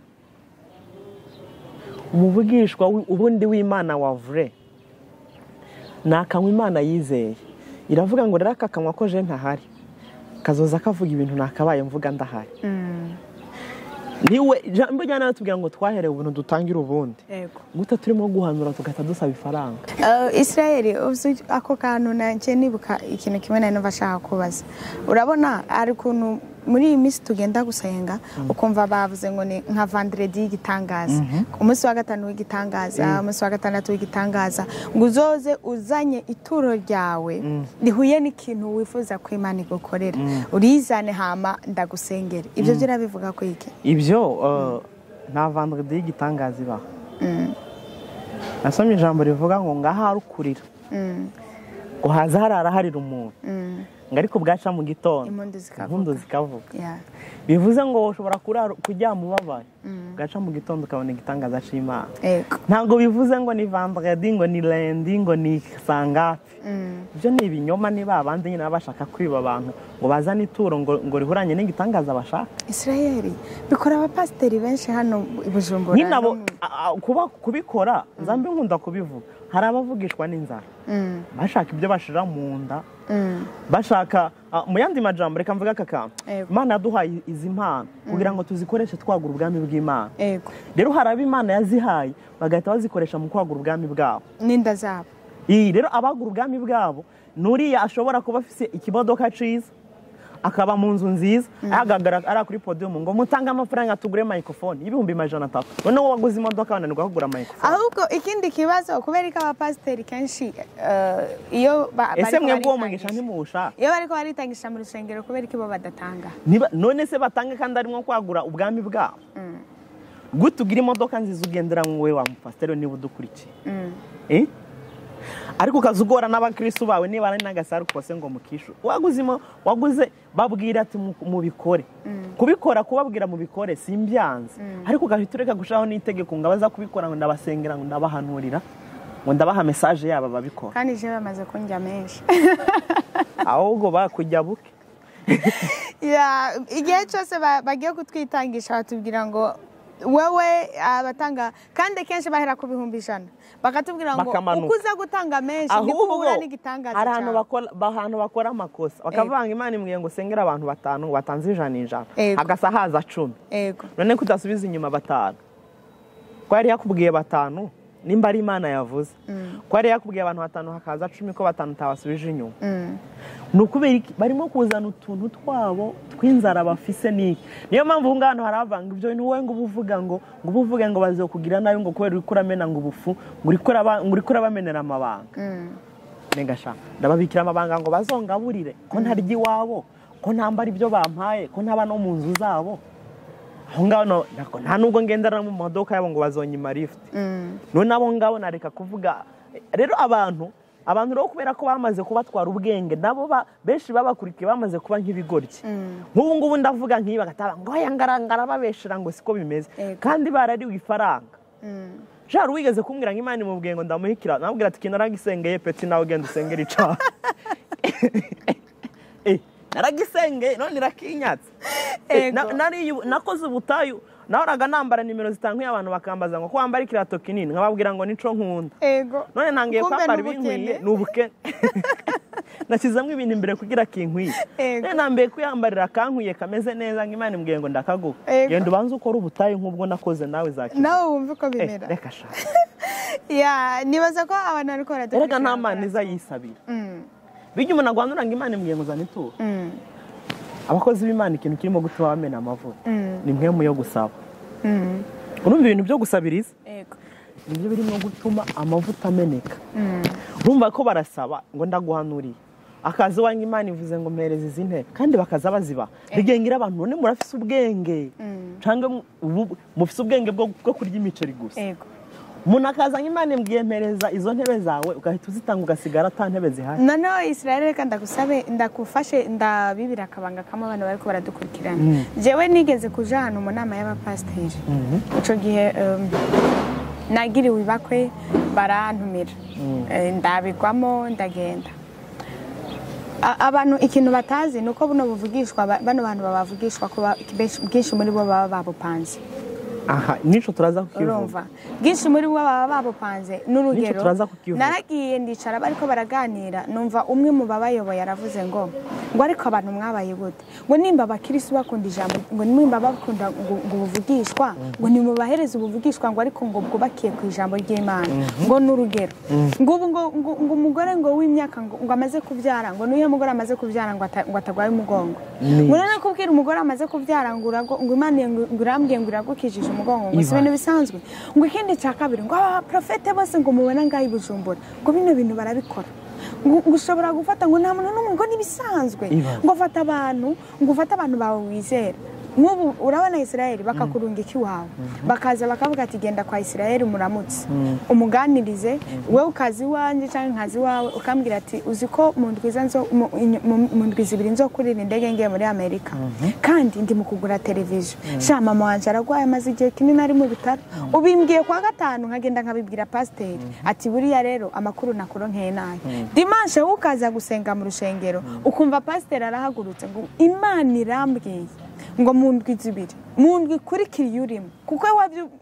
Umuvugishwa wi- ubundi w'imana wa vure ni akanywa imana yizeye. Iravuga ngo rero aka kanwa ko je ntahari. Kazoza kavuga ibintu nakabaye mvuga ndahari mm, ni we ijambo rya nawe tubwira ngo twaherewe ubuntu dutangire ubundi. Gute turimo guhanura tugahita dusaba ifaranga. Uh, Israel ako kantu nanjye nibuka ikintu kimwe nari numva ashaka kubaza. Urabona hari ukuntu muri iyi minsi tugenda gusenga ukumva bavuze ngo ni nka vandredi y'igitangaza. Umunsi wa gatanu w'igitangaza umunsi wa gatandatu w'igitangaza ngo uzoze uzanye ituro ryawe. Rihuye n'ikintu wifuza ko imana igukorera. Urizane hama ndagusengere. Ibyo byo urabivuga ko iki? Ibyo uh, nta vandredi y'igitangaza ibaho Mm, nasomye ijambo rivuga ngo ngaha rukurira mm, ngo haza harara harira umuntu. Mm. Ngo ariko bwaca mu gitondo. Impundu zikavuga bivuze ngo ushobora kuryama ubabaye Mm. ugaca mu gitondo ukabona igitangaza cy'imana. Ntabwo bivuze ngo ni vandredi ngo ni lendi ngo ni sangapi. Mm. ibyo ni ibinyoma niba abandi nyine baba bashaka kwiba abantu ngo bazane ituro ngo, rihuranye n'igitangaza bashaka Israel bikora abapasiteri benshi hano i Bujumbura nyine abo kubikora nzambe nkunda kubivuga. Hari abavugishwa n'inzara. Mm, bashaka ibyo bashira mu nda mm, bashaka ah, mu yandi majambo reka mvuge aka kantu Yego. imana yaduhaye izi mpano kugira ngo tuzikoreshe twagura ubwami bw'imana. Rero hari abo imana yazihaye bagahita bazikoresha mu kwagura ubwami bwabo. N'inda zabo. Iyi rero abagura ubwami bwabo nuriya ashobora kuba afite ikimodoka cyiza akaba mu nzu nziza ahagaragara ari kuri podium ngo mutange amafaranga tugure microphone. Y'ibihumbi majana atatu. Noneho waguze imodoka wananirwa kugura microphone. Ahubwo ikindi kibazo kubera ko abapasiteri kenshi eh, iyo ese mwebwe uwo mugisha ntimuwushaka iyo bariko baritangisha mu rusengero kubera ko bo badatanga. None se batange kandi arimo kwagura ubwami bwabo? Gute ugira imodoka nziza ugendera wowe wa mupasiteri niba udukurikiye. Mm. Eh? Ariko ukaza ugora n'abakristu bawe niba ari n'agasaru kose ngo mukishu. Waguze imo- waguze babwira ati mu- mubikore. Kubikora kubabwira mubikore simbyanze. Ariko ugahita ureka gushiraho n'itegeko ngo abaza kubikora ngo ndabasengera ngo ndabahanurira ngo ndabaha mesaje yabo babikora kandi je bamaze kunjya menshi. <laughs> Ahubwo bakujya buke. <laughs> Igihe cyose ba- bagiye kutwitangisha batubwira ngo wowe abatanga kandi kenshi bahera ku bihumbi ijana. Bakatubwira ngo uko uza gutanga menshi niko uhura n'igitangaza hari ahantu bakora amakosa. Bakavuga ngo imana imubwiye ngo usengere abantu batanu batanze ijana ijana hagasa haza cumi. Yego none ko udasubiza inyuma batanu. Ko yari yakubwiye batanu? Nimba ari imana yavuze ko yari yakubwiye abantu batanu hakaza cumi ko batanu utabasubije inyuma. Mm. ni ukubera iki? Barimo kuzana utuntu twabo tw'inzara bafise n'iki niyo mpamvu ubu ngaho hari abavanga ibyo ni wowe ngo uba uvuga ngo ngo uba uvuge ngo bazokugira nabi ngo kubera uri kuramena ngo ubufu ngo uri kurabamenera amabanga. Mm. negasha ndababikira amabanga ngo bazongaburire. Ko ntarya iwabo ko ntambara ibyo bampaye ko ntaba no mu nzu zabo. Aho ngaho nta nubwo ngendera mu modoka yabo ngo bazonyima lift. Mm. none abo ngabo nareka kuvuga rero abantu abantu rero kubera ko bamaze kubatwara ubwenge nabo benshi babakurikiye bamaze kuba nk'ibigoryi Mm. nk'ubu ngubu ndavuga nk'ibi bagataba ngo aya ngarangara babeshera ngo siko bimeze. Kandi barariwe ifaranga. Mm. jari wigeze kumbwira ngo imana imubwiye ngo ndamuhikira? Namubwira ati naragisengeye peti nawe ugenda usengera icaha <laughs> <laughs> Naragisengeye none irakinyatse Eh, nakoze ubutayu nahoraga nambara nimero zitankuye abantu bakambaza ngo ko wambara ikirato kinini. Nkababwira ngo nico nkunda. None ntangiye kwambara ibinkwiye ni ubukene. <laughs> nashyizemo ibintu imbere kugira kinkwiye none nambaye kuyambarira akankwiye kameze neza ngo imana imbwiye ngo ndakaguha genda ubanze ukore ubutayu nk'ubwo nakoze nawe zakiza nawe wumva uko Eh, bimera. reka shaka <laughs> nibaza ko abantu bari kubara erega nta mana iza yisabira. Bijya umuntu agwanura ngo imana imbwiye ngo uzane ituro. Abakozi b'imana ikintu kirimo gutuma bamena amavuta. Ni mwe mu yo gusaba. Urumva ibintu byo gusabiriza ni byo birimo gutuma amavuta ameneka. Urumva ko barasaba ngo ndaguhanuriye. Akazi wanyu imana ivuze ngo mpereze izi ntebe kandi bakaza baziba. Bigengera abantu none murafise ubwenge. Cyangwa mufise ubwenge bwo kurya imiceri gusa. Yego umuntu akaza ngo imana imbwiye mpereza izo ntebe zawe ugahita uzitanga ugasigara ata ntebe zihari. Noneho israel reka ndagusabe ndakufashe ndabibira akabanga kamwe abantu bariko baradukurikirana. Jewe nigeze kuja ahantu mu nama y'abapasiteri. Ico gihe um, nagiriwe ibakwe barantumira. Eh, ndabigwamo ndagenda. Abantu ikintu batazi ni uko buno buvugishwa ba- bano bantu babavugishwa ko benshi- bwinshi muri bo baba babupanze. Aha nico turaza kukivuga bwinshi muri bo baba babupanze n'urugero. Naragiye ndicara bariko baraganira numva umwe mu babayoboye aravuze ngo ngo ariko abantu mwabaye gute? Ngo nimba abakirisi bakunda ijambo ngo nimba bakunda ngo ngo ubuvugishwa ngo nimubahereze ubuvugishwa ngo ariko ngo bwubakiye ku ijambo ry'imana. Ngo n'urugero. Ngo ubu ngo ngo umugore ngo w'imyaka ngo amaze kubyara ngo n'uyu mugore amaze kubyara ngo ata- ngo atagwaye umugongo. Ngo none kubwira umugore amaze kubyara ngo imana ngo irambwiye ngo iragukijije umugongo ngo si ibintu bisanzwe. Ngo ikindi cya kabiri ngo aba profete bose ngo mubona ngaho i bujumbura ngo bino bintu barabikora. Ngo ushobora gufata ngo nta muntu n'umwe ngo n'ibisanzwe ngo fata abantu ngo ufate abantu bawe wizera nk'ubu urabona isirayeli bakakurungika iwawe bakaza bakavuga ati genda kwa isirayeli umuramutse umuganirize wowe ukaza iwanjye cyangwa nkaza iwawe ukambwira ati uzi ko mu ndwi zibiri nzo kurira indege ngiye muri amerika. Kandi ndi mu kugura televiziyo sha mama wanje aragwaye amaze igihe kinini ari mu bitaro. Ubimbwiye kwa gatanu nkagenda nkabibwira pasiteri. Ati buriya rero amakuru nakuronkeye na yo. Dimanshe wowe ukaza gusenga mu rushengero ukumva pasiteri arahagurutse ngo imana irambwiye. Ngo mu ndwi zibiri. Mu ndwi ikurikiriye urimo kuko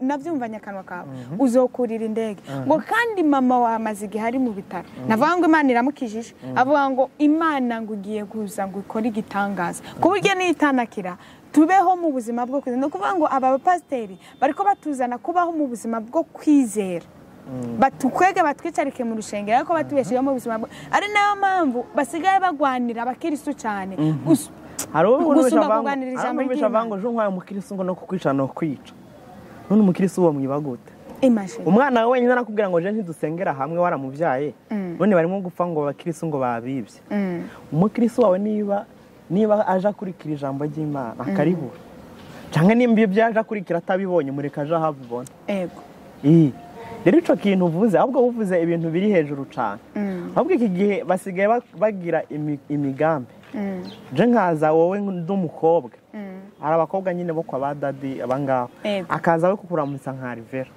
nabyumvanye akanwa kawe. Uzokurira indege. Ngo kandi mama wamaze igihe ari mu bitaro. Navuga ngo imana iramukijije. Avuga ngo imana ngo ugiye kuza ngo ikore igitangaza. Ku buryo niyitanakira tubeho mu buzima bwo kwizera ni ukuvuga ngo aba bapasiteri bariko batuzana kubaho mu buzima bwo kwizera. Batukwege batwicarike mu rushengero ariko batubeshejeho mu buzima bwo. Ari na yo mpamvu basigaye bagwanira abakirisitu cyane. Us- hari uwo Gusumba numvisha avango- ejo nkwaye umukirisi ngo no kukwica no kwica none umukirisi uwo mwiba gute umwana we wenyine arakubwira ngo je ntidusengera hamwe waramubyaye. None barimo gupfa ngo abakirisi ngo babibye. Mm. umukirisi wawe niba niba aje akurikira ijambo ry'imana akaribura cyangwa nimba ibyo yaje akurikira atabibonye mureka aje ahabibona rero icyo kintu uvuze ahubwo uvuze ibintu biri hejuru cyane Mm. ahubwo iki gihe basigaye ba- bagira imi- imigambi. Mm. je nkaza wowe ndi umukobwa. Mm. hari abakobwa nyine bo kwa ba dadi abangaba akaza we kukuramutsa nka rivera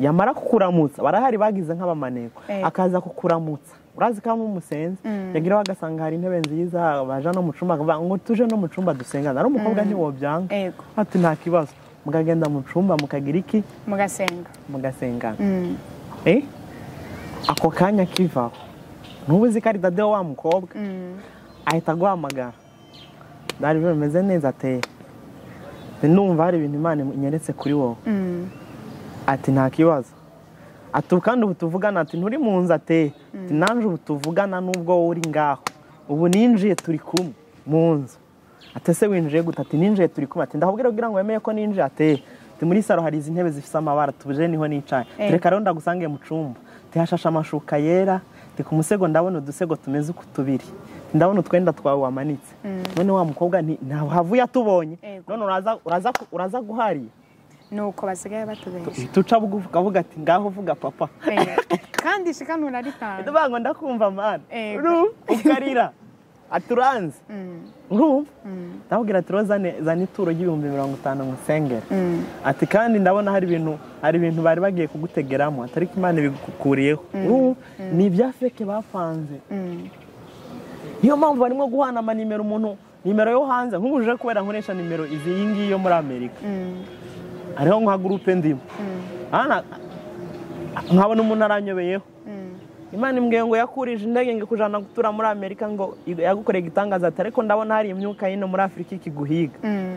yamara kukuramutsa barahari bagize nk'abamaneko akaza kukuramutsa. Urazi ko amo umusenzi Mm. yagira bagasanga hari intebe nziza baja no mu bakavuga ngo tuje no mu cumba dusengana ari umukobwa ntiwobyanga ati nta kibazo. Mukagenda mu cumba mukagira iki? Mugasenga. Mugasengana eh? Ako kanya kivaho. Ntubu uzi ko ari dade wa mukobwa. Ahita aguhamagara ndari bimeze neza ateye numva hari ibintu imana inyeretse kuri wowe. Mm. ati nta kibazo. Ati kandi ubu tuvugana. Ati nturi mu nzu ateye ati nanjye ubu tuvugana n'ubwo wowe uri ngaho. Ubu ninjiye turi kumwe mu nzu. Ati ese winjiye gute? Ati ninjiye turi kumwe. Ati ndakubwira kugira ngo wemeye ko ninjiye ateye ati muri saro hari izi ntebe zifite amabara tuje ni ho nicaye. Eh. reka rero ndagusange mu cumba. Tihashashe amashuka yera. Ndi ku musego ndabona udusego tumeze uku tubiri. Ndabona utwenda twawe wamanitse none wa mukobwa ntawe havuye atubonye. None uraza guhariye nuko basigaye batubesha tuca bugufi ukavuga ati ngaho vuga papa. Kandi shikanura ndavuga ngo ndakumva mani ukarira. Ati uranze Mm. urumva Mm. ndababwira ati rero zane zana ituro ry'ibihumbi mirongo itanu musengere Mm. ati kandi ndabona hari ibintu hari ibintu bari bagiye kugutegeramo atari ko imana ibigukuriyeho. Urumva ni ibya feke bapanze. Niyo mpamvu barimo guhana amanimero umuntu nimero yo hanze. Nk'ubu uje kubera nkoresha nimero izi iyi ngiyi yo muri amerika. Hariho nka gurupe ndimo. Nkabona umuntu aranyobeyeho. Imana imbwiye ngo yakurije indege ngo ikujana gutura muri amerika ngo yagukoreye igitangaza ati ariko ndabona hari imyuka hino muri afurika ikiguhiga Mm.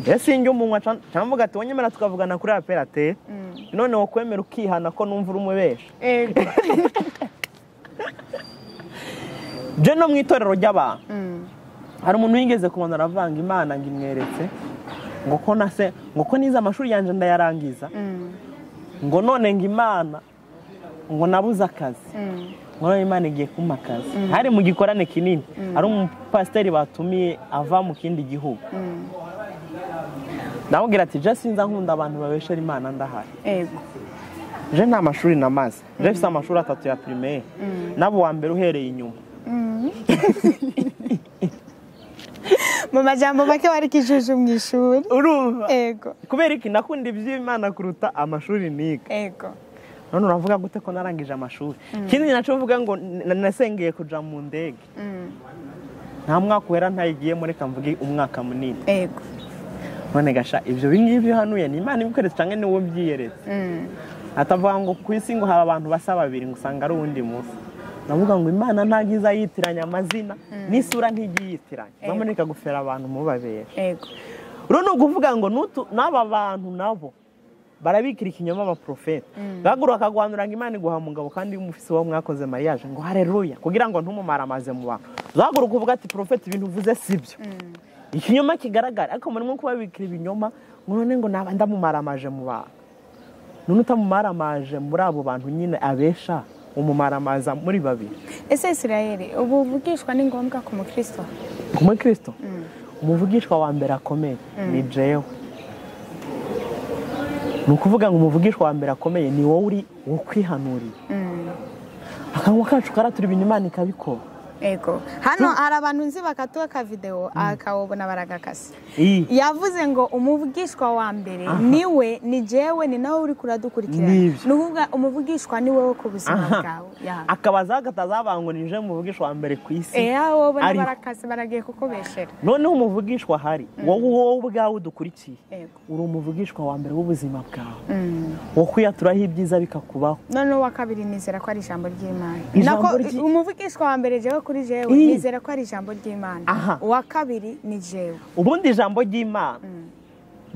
Mbese sinjye umunwa ca mvuga ati wanyemera tukavugana kuri apera ate Mm. none wokwemera ukihana ko numva uri umubesha Ego. <laughs> je no mu itorero ry'abantu Mm. hari umuntu wigeze kubona aravanga imana ngo imweretse ngo ko nase ngo ko nize amashuri yanjye ndayarangiza ngo none ngo imana ngo nabuze akazi. Mm. none imana igiye kumpa akazi. Hari mu gikorane kinini. Hari umupasiteri batumiye ava mu kindi gihugu. Mm. ndamubwira ati je sinza nkunda abantu babeshera imana ndahari. Je nta mashuri namaze. Je mfite amashuri atatu ya primaire. Nabo wa mbere uhereye inyuma. <laughs> Mu majambo make wari kijuju mu ishuri. Urumva? Kubera iki? Nakunda iby'imana kuruta amashuri niga. None uravuga gute ko narangije amashuri? Ikindi na cyo uvuga ngo nasengeye kuja mu ndege. Mm. nta mwaka uhera ntayigiyemo reka mvuge umwaka munini. None gasha ibyo bingibi hanuye ni imana ibikweretse cyangwa ni wowe byiyeretse Mm. atavuga ngo ku isi ngo haba abantu basa babiri ngo usanga ari uwundi munsi navuga ngo imana ntabwo iza yitiranya amazina n'isura Ego. nyamuneka gufera abantu mubabera ego. Rero ni ukuvuga ngo n'aba bantu nabo barabikira ikinyoma abaprofeti bahaguruka bakaguhanura ngo imana iguha umugabo kandi umufisi wo mwakoze mariage ngo hareruya kugira ngo ntumumare amaze mu bantu. Uzahaguruka uvuga ati profeti ibintu uvuze si byo. Ikinyoma kigaragara ariko murimo kubabikira ibinyoma ngo none ngo naba ndamumaramaje mu bantu. None utamumaramaje muri abo bantu nyine abesha umumaramaza muri babiri. Ese isirayeli ubu buvugishwa ni ngombwa ku mukristo? Ku mukristo? Umuvugishwa wa mbere akomeye ni jewe. Ni ukuvuga ngo umuvugishwa wa mbere akomeye ni wowe uri wo kwihanuriye Mm. akanwa kacu karatura ibintu imana ikabikora ego hano hari abantu nzi bakatuwe akavidewo akawubona baragakase yavuze ngo umuvugishwa wa mbere ni we ni jewe ni nawe uri kuradukurikirana. Ni ukuvuga umuvugishwa ni wowe ku buzima bwawe. Akabaza katazabangunije umuvugishwa wa mbere ku isi. Eya wowe ubona barakase baragiye kukubeshera noneho umuvugishwa ahari. Wowe wowe ubwawe udukurikiye. Uri umuvugishwa wa mbere w'ubuzima bwawe. Wo kwiyaturaho ibyiza bikakubaho. Noneho uwa kabiri nizera ko ari ijambo ry'imana. Umuvugishwa wa mbere jewe kuri jewe. Nizera ko ari ijambo ry'imana. Uwa kabiri ni jewe. Ubundi ijambo ry'imana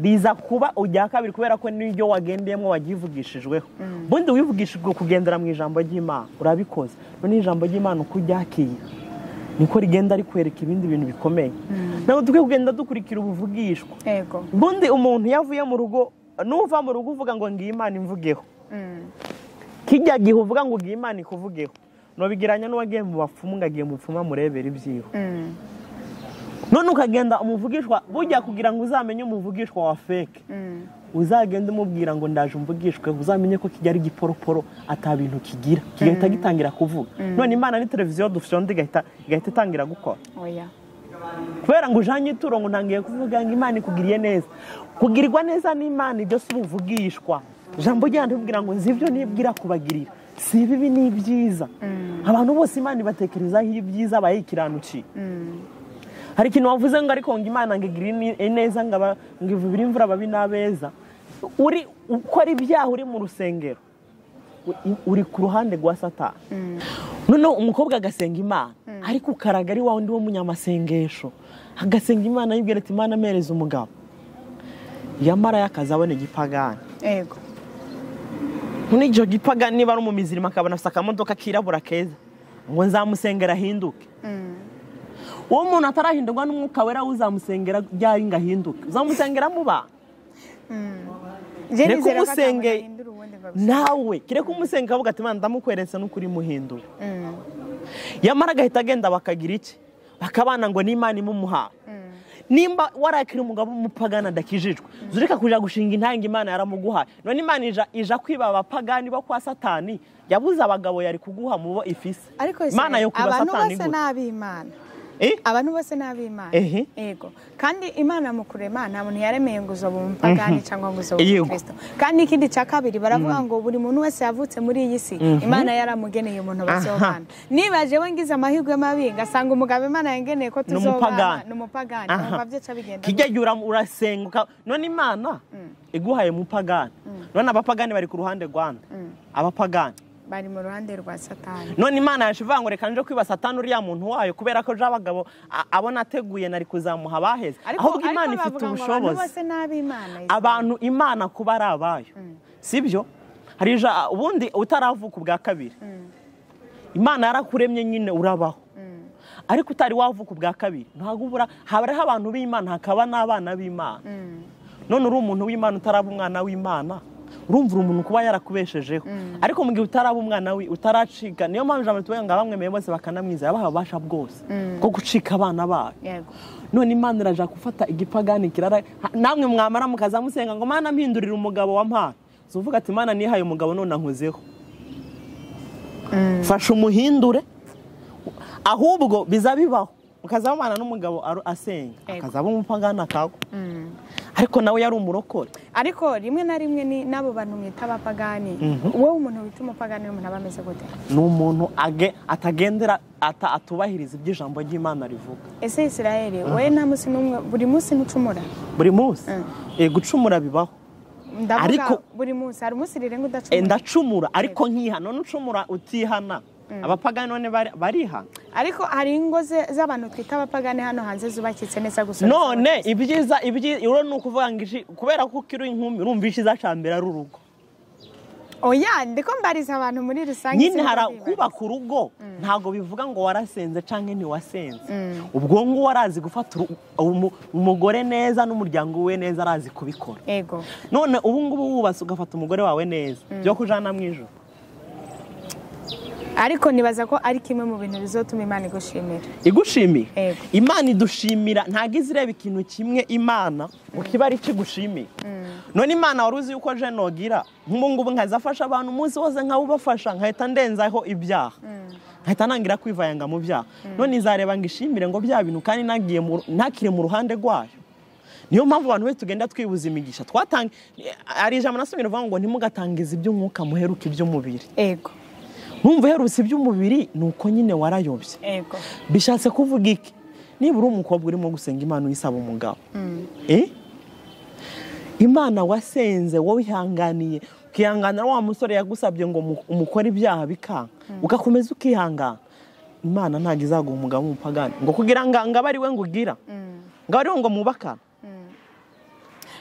riza kuba ujya kabiri kubera ko n'iryo wagendeyemo waryivugishijweho ubundi wivugishijwe kugendera mu ijambo ry'imana urabikoze. None ijambo ry'imana uko uryakira niko rigenda rikwereka ibindi bintu bikomeye. Ntabwo dukwiye kugenda dukurikira ubuvugishwa. Yego ubundi umuntu iyo avuye mu rugo nuva mu rugo uvuga ngo ngiye imana imvugeho. Mm. kijya gihe uvuga ngo ngiye imana ikuvugeho. Nubigiranya n'uwagiye mu bapfumu ngo agiye mu bapfumu amurebera ibyiwe Mm. none ukagenda umuvugishwa bujya kugira ngo uzamenye umuvugishwa wa feke Mm. uzagenda umubwira ngo ndaje umvugishwe uzamenye ko ari igiporoporo ata bintu kigira. Kigahita gitangira kuvuga. None imana ni televiziyo dufite igahita igahita itangira gukora. Oya. Kubera ngo ujanye ituro ngo ntangiye kuvuga ngo imana ikugiriye neza. Kugirirwa neza n'imana ibyo si ubuvugishwa. Ijambo ryandi ribwira ngo nzi ibyo nibwira kubagirira. Si ibibi ni ibyiza. Abantu bose imana ibatekerezaho ibyiza bayikiranukiye Mm. hari ikintu wavuze ngo ariko ngo imana ngo igirire neza ngo aba- ngo ivubire imvura ababi n'abeza. Uri ukora ibyaha uri mu rusengero uri- ku ruhande rwa satani. Noneho umukobwa agasenga imana. Ariko ukaraga ari wa wundi w'umunyamasengesho agasenga imana yibwira ati imana amereza umugabo. Yamara y'akazi abona igipagani. Yego none icyo gipagani niba ari umumizirima akabona afite akamodoka kirabura keza. Ngo nzamusengera ahinduke. Mm. uwo muntu atarahindurwa n'umwuka wera uzamusengera ryari ngo ahinduke? Uzamusengera muba Je Reka umusenge- nawe. Kire ko umusenga avuga ati ndamukweretse n'ukuri muhindura Mm. yamara agahita agenda bakagira iki? Bakabana ngo n'imana imumuhaye Mm. Nimba warakira umugabo w'umupagani adakijijwe zureka kuja gushinga intanga imana yaramuguhaye. None imana ija, ija kwiba abapagani bo kwa satani yabuze abagabo yari kuguha mu bo ifise. Ariko imana yo kuba abantu satani bose Eh? abantu bose ni ab'imana Ehe. yego. Kandi imana mu kurema nta muntu yaremeye ngo uzoba umupagani cyangwa ngo uzoba Yego. umukristo kandi ikindi cya kabiri baravuga ngo buri muntu wese yavutse muri iyi si imana yaramugeneye umuntu bazobana niba jewe ngize amahirwe mabi ngasanga umugabo imana yangeneye ko tuzobana ni umupagani. Aha. numva byoca bigenda kijya gihe ura- urasenga uka- none imana iguhaye umupagani. None abapagani bari ku ruhande rwanda abapagani. Bari mu ruhande rwa satani. None imana yaje ivuga ngo reka nje kwiba satani uriya muntu wayo kubera ko abagabo abona ateguye nari kuzamuha abaheze ahubwo imana ifite ubushobozi. abantu imana kuba ari abayo. Sibyo? Hari ubundi utaravuka ubwa kabiri. Imana yarakuremye nyine urabaho. Ariko utari wavuka ubwa kabiri. Ntabwo ubura habaho abantu b'imana hakaba n'abana b'imana. None uri umuntu w'imana utaraba umwana w'imana. Urumva uri umuntu kuba yarakubeshejeho. Ariko mu gihe utaraba umwana we utaracika niyo mpamvu ijambo tuvuga ngo abamwemeye bose bakanamwizera baha ububasha bwose bwo gucika abana bayo none imana iraja gufata igipagani kirara namwe mwamara mukaza musenga ngo mana mpindurire umugabo wa mpano. Uvuga ati mana nihaye umugabo none ankozeho. Fasha umuhindure. Ahubwo biza bibaho. Ukazaba umwana n'umugabo asenga. Akazaba umupagani akagwa ariko nawe yari umurokore. Ariko rimwe na rimwe ni n'abo bantu mwita abapagani. Wowe umuntu wita umupagani n'umuntu aba ameze gute? Ni umuntu age- atagendera ata- atubahiriza ibyo ijambo ry'imana rivuga. Ese israel wowe nta munsi n'umwe buri munsi ntucumura? Buri munsi Mm. eh, gucumura bibaho. Ndavuga Ariko- buri munsi hari umunsi rirenga Eh, udacumura ndacumura. Ariko nkihana none ucumura utihana. Abapagani none bari- barihana ariko hari ingo z'abantu twita abapagani hano hanze zubakitse neza gusa none ibyiza ibyiza ni ukuvuga ngo kubera ko ukiri inkumi urumva icyiza cya mbere ari urugo. Oya ndiko mbariza abantu muri rusange nyine kubaka urugo ntabwo bivuga ngo warasenze cyangwa ntiwasenze. Ubwo ngubu arazi gufata umugore neza n'umuryango we neza arazi kubikora. None ubu ngubu wubatse ugafata umugore wawe neza. Byo kujana mu ijoro ariko nibaza ko ari kimwe mu bintu bizotuma imana igushimira. Igushimiye Yego. imana idushimira ntabwo izi ireba ikintu kimwe imana ngo kiba ari kigushimiye none imana wari uzi yuko je nogira? Nk'ubu ngubu nkaza afasha abantu umunsi wose nkawubafasha nkahita ndenzaho ibyaha. Nkahita nangira kwivayanga mu byaha. None izareba ngo ishimire ngo bya bintu kandi ntakire mu ruhande rwayo. Niyo mpamvu abantu benshi tugenda twibuza imigisha. Twatanga hari ijambo nasomye rivuga ngo ntimugatangize iby'umwuka muheruke iby'umubiri. Yego. Ntumva uherutse iby'umubiri ni uko nyine warayobye. Bishatse kuvuga iki? Niba uri umukobwa urimo gusenga imana uyisaba umugabo. Eh? imana wasenze wowe ihanganiye ukihanganira wa musore yagusabye ngo mu- umukore ibyaha bikanga ugakomeza ukihangana. Imana ntabwo izaguha umugabo w'umupagani. Ngo kugira ngo ngo abe ari we ngo ugira. Ngo abe ari we ngo mwubakane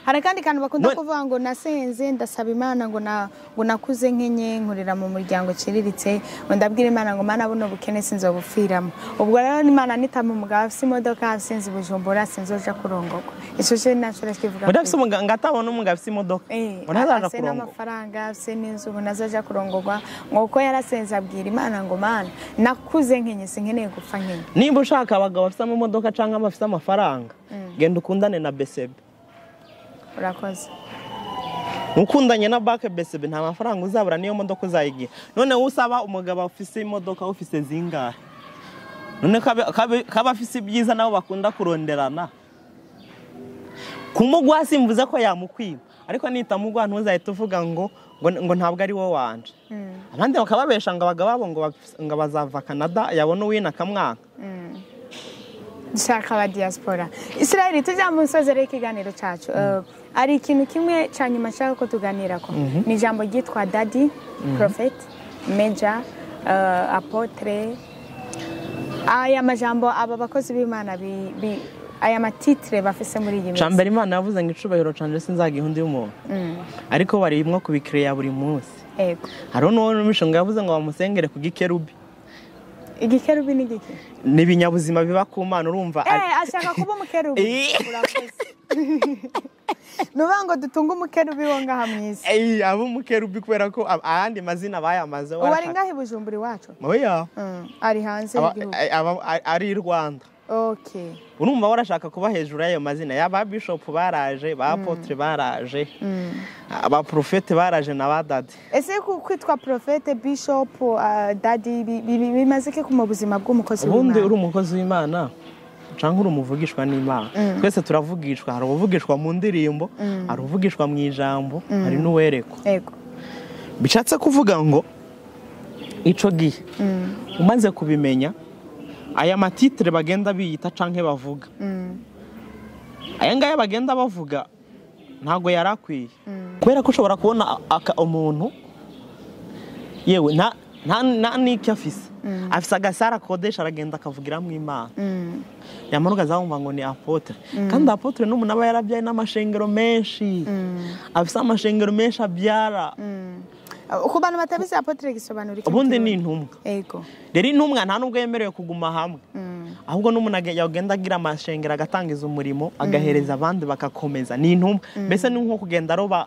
hari akandi kantu bakunda kuvuga ngo nasenze ndasaba imana ngo ngo nakuze nkenye nkurira mu muryango uciriritse ngo ndabwira imana ngo mana buno bukene sinzobupfiramo ubwo rero imana nitama umugabo afise imodoka sinzi bujumbura sinzoja kurongorwa. Ico je naco kivuga muri afise umuganga atabona umugabo afise imodoka. Eh, ngo ntazaja afise kurongora n'amafaranga afise n'inzu ngo nazoja kurongorwa. Ngo uko yarasenze abwira imana ngo mana nakuze nkenye sinkeneye gupfa nkenye. Niba ushaka abagabo bafite amamodoka cyangwa bafite amafaranga genda ukundane na besebe. Urakoze. Ukundanye na bake besebe nta mafaranga uzabura niyo modoka uzayigira. None usaba umugabo ufise imodoka ufise zingahe? None kaba afise ibyiza nabo bakunda kuronderana. Kumugwa simvuze ko yamukwiba. Ariko nitamugwa ntuzahita uvuga ngo ngo, ntabwo ari wo wanje. Abandi bakababesha ngo abagabo babo ngo bazava canada yabona uwina akamwanga dushaka aba diaspora. Israel tujya mu musozi rero ikiganiro cyacu Eh, hari ikintu kimwe cya nyuma nshaka ko tuganirako. Ni ijambo ryitwa dadi prophet meja apotre aya majambo aba bakozi b'imana bi- bi- aya matitire bafise muri iyi minsi. Cambere imana yavuze ngo icubahiro canje sinzagiha undi muntu ariko barimwo kubikiriya buri munsi. Hariho n'uwo n'umushinga yavuze ngo bamusengere ku gikerubi. Igikerubi ni igiki ni ibinyabuzima biba ku mana urumva ari- eh ashaka kuba umukerubi. <laughs> Eh. <laughs> urakoze ni ukuvuga ngo dutunge umukerubi wo ngaha mu isi. Ey, aba umukerubi kubera ko ayandi mazina bayamaze ubu ari ngaha i bujumbura iwacu? Oya Mm, ari hanze y'igihugu. ari- i rwanda. Okay. Urumva warashaka kuba hejuru y'ayo mazina. Yaba bishop baraje ba apotre baraje abaprofete baraje na ba dadi ese kwitwa profete bishop uh, dadi bi- bi- bi- bimaze iki mu buzima bw'umukozi ubundi uri w'imana umukozi w'imana cyangwa uri umuvugishwa n'imana? Twese turavugishwa hari ubuvugishwa mu ndirimbo hari uvugishwa mu ijambo hari n'uwerekwa bishatse kuvuga ngo ico gihe. Umaze kubimenya aya matitire bagenda biyita canke bavuga. Aya ngaya bagenda bavuga ntabwo yari akwiye kubera ko ushobora kubona aka- umuntu yewe nta n'icyo afise. Afise agasara akodesha aragenda akavugiramo imana. Yamara ukazamumva ngo ni apotre. Kandi apotre n'umuntu aba yarabyaye n'amashengero menshi. Afise amashengero menshi abyara. Ku bantu batabizi apotre gisobanura iki ubundi ni intumwa rero intumwa nta nubwo yemerewe kuguma hamwe. Ahubwo n'umuntu age- yagenda agira amashengero agatangiza umurimo agahereza abandi bagakomeza. Ni intumwa. Mbese ni nko kugenda aroba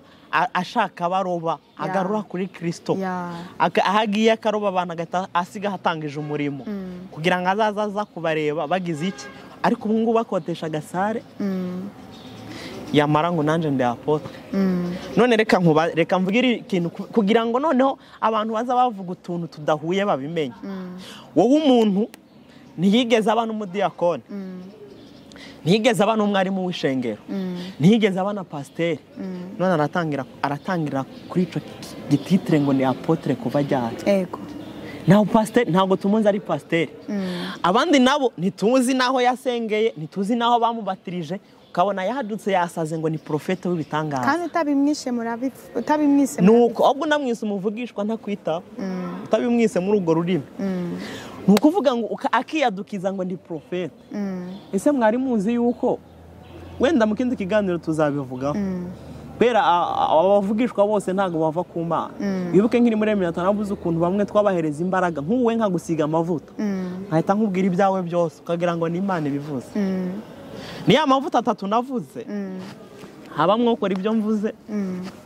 ashaka abaroba agarura kuri kirisito aho agiye akaroba abantu agahita asiga ahatangije umurimo. Kugira ngo azaze aza kubareba bagize iki? Ariko ubu ngubu bakodesha agasare. Yamara ngo nanjye ndi apotre. None reka nkuba reka mvugire ikintu ku- kugira ngo noneho abantu baza bavuga utuntu tudahuye babimenye. Wowe umuntu ntiyigeze aba n'umudiyakoni ntiyigeze aba n'umwarimu w'ishengero. Ntiyigeze aba na pasiteri none aratangira aratangira kuri icyo gititire ngo ni apotre kuva yego ntabwo pasiteri ntabwo tumuzi ari pasiteri abandi nabo ntituzi n'aho yasengeye ntituzi n'aho bamubatirije. Ukabona yadutse yasaze ngo ni porofete w'ibitangaza. Kandi utabimwishe utabimwise nuko ahubwo unamwise umuvugishwa ntakwitaho utabimwise muri urwo rurimi. Ni ukuvuga ngo akiyadukiza ngo ndi porofete ese mwari muzi yuko wenda mu kindi kiganiro tuzabivugaho? Kubera abavugishwa bose ntabwo bava ku mana. Wibuke nk'iri muri mirongo itanu ukuntu bamwe twabahereza imbaraga. Nk'uwe nkagusiga amavuta. Nkahita nkubwira ibyawe byose ukagira ngo ni imana ibivuze ni ya mavuta atatu navuze. Habamwo ukora ibyo mvuze?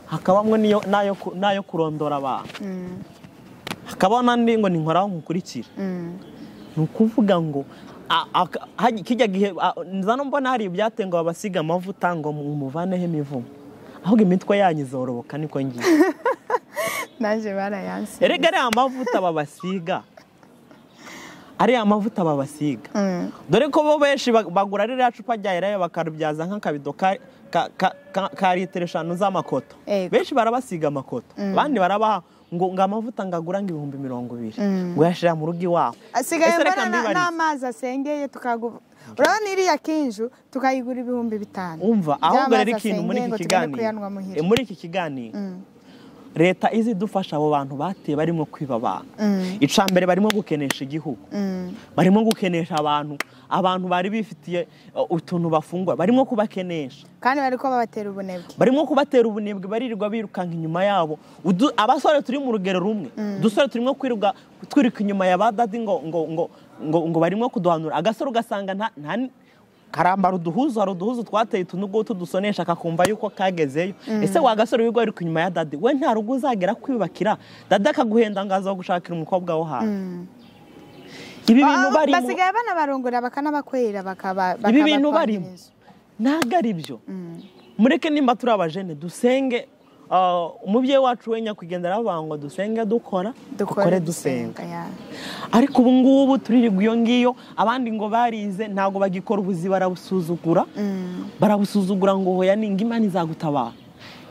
Hakabamwo n'iyo- n'ayo ku- n'ayo kurondora abantu. Hakabaho n'andi ngo ninkoraho nkukurikira ni ukuvuga ngo kijya gihe a- nza no mbona hari ibyateye ngo babasiga amavuta ngo mumuvaneho imivumo. Ahubwo imitwe yanyu izoroboka niko ngiye. <laughs> Nanjye barayanse erega ariya mavuta babasiga. Ariya mavuta babasiga. Dore ko bo benshi bag- bagura ririya cupa rya elayo bakarubyaza nk'akabido ka- litiro eshanu z'amakoto. Benshi barabasiga amakoto. Abandi barabaha ngo ngo amavuta ngagura ngo ibihumbi mirongo ibiri ngo uyashyira mu rugo iwawe asigaye mbona n'amazi asengeye urabona iriya kinju tukayigura ibihumbi bitanu. Umva ahubwo rero ikintu muri iki kiganiro muri iki kiganiro leta izi idufasha abo bantu bateye barimo kwiba abantu? Icya mbere barimo gukenesha igihugu. Barimo gukenesha abantu abantu bari bifitiye uh, utuntu bafungura barimo kubakenesha. Kandi bari babatera ubunebwe. Barimo kubatera ubunebwe baririrwa birukanka inyuma yabo. Abasore turi mu rugero rumwe. Udusore turimo kwiruka twiruka inyuma ya ba dadi ngo ngo ngo ngo, barimo kuduhanura. Agasore ugasanga nta karambara uduhuzu hari uduhuzu twateye utu n'ugutu dusonesha akakumva yuko kagezeyo. Ese wa gasore wirirwa wiruka inyuma ya dadi? We nta rugo uzagera kwiyubakira. Dadi akaguhenda ngo aza gushakira umukobwa wo hantu. Ibi bintu barimo basigaye banabarongora bakanabakwera bakaba ibi bintu barimo. ntabwo ari byo. Mureke nimba turi abajene dusenge umubyeyi wacu we nyakwigendera aravuga ngo dusenge dukora dukore dusenga ariko ubu ngubu turirirwa iyo ngiyo abandi ngo barize ntabwo bagikora ubuzi barabusuzugura. Barabusuzugura ngo hoya ninga imana izagutabara?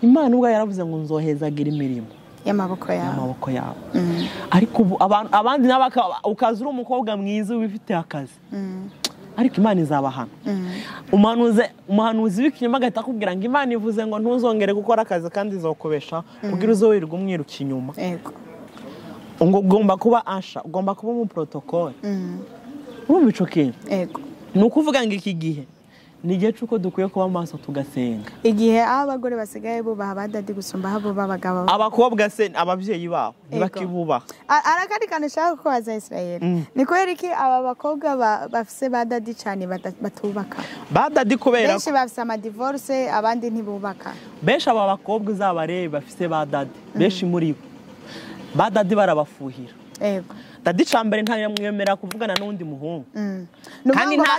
Imana ubwo yaravuze ngo nzohezagira imirimo y'amaboko yawe y'amaboko yawe ariko ubu abandi ukaza uri umukobwa mwiza wifitiye akazi. Ariko imana izabahana umuhanuzi umuhanuzi w'ikinyoma agahita akubwira ngo imana ivuze ngo ntuzongere gukora akazi kandi izokubesha kugira uze wirirwa umwiruka inyuma. Ugomba kuba asha ugomba kuba mu protokole urumva ico kintu? Yego. Ni ukuvuga ngo iki gihe ni igihe cy'uko dukwiye kuba maso tugasenga. Igihe aho abagore basigaye bubaha ba dadi gusumba aho bubaha abagabo. Abakobwa se ababyeyi babo ntibakibubaha. A- ari akandi kantu ushaka kubaza israel ni kubera iki? Aba bakobwa ba- bafise ba dadi cyane batubaka. Badadi kubera benshi bafise amadivorce abandi ntibubaka. Benshi aba bakobwa uzabarebe bafise ba dadi. Benshi muri bo. Ba dadi barabafuhira. Yego dadi ca mbere ntayamwemerera kuvugana n'undi muhungu. Mm.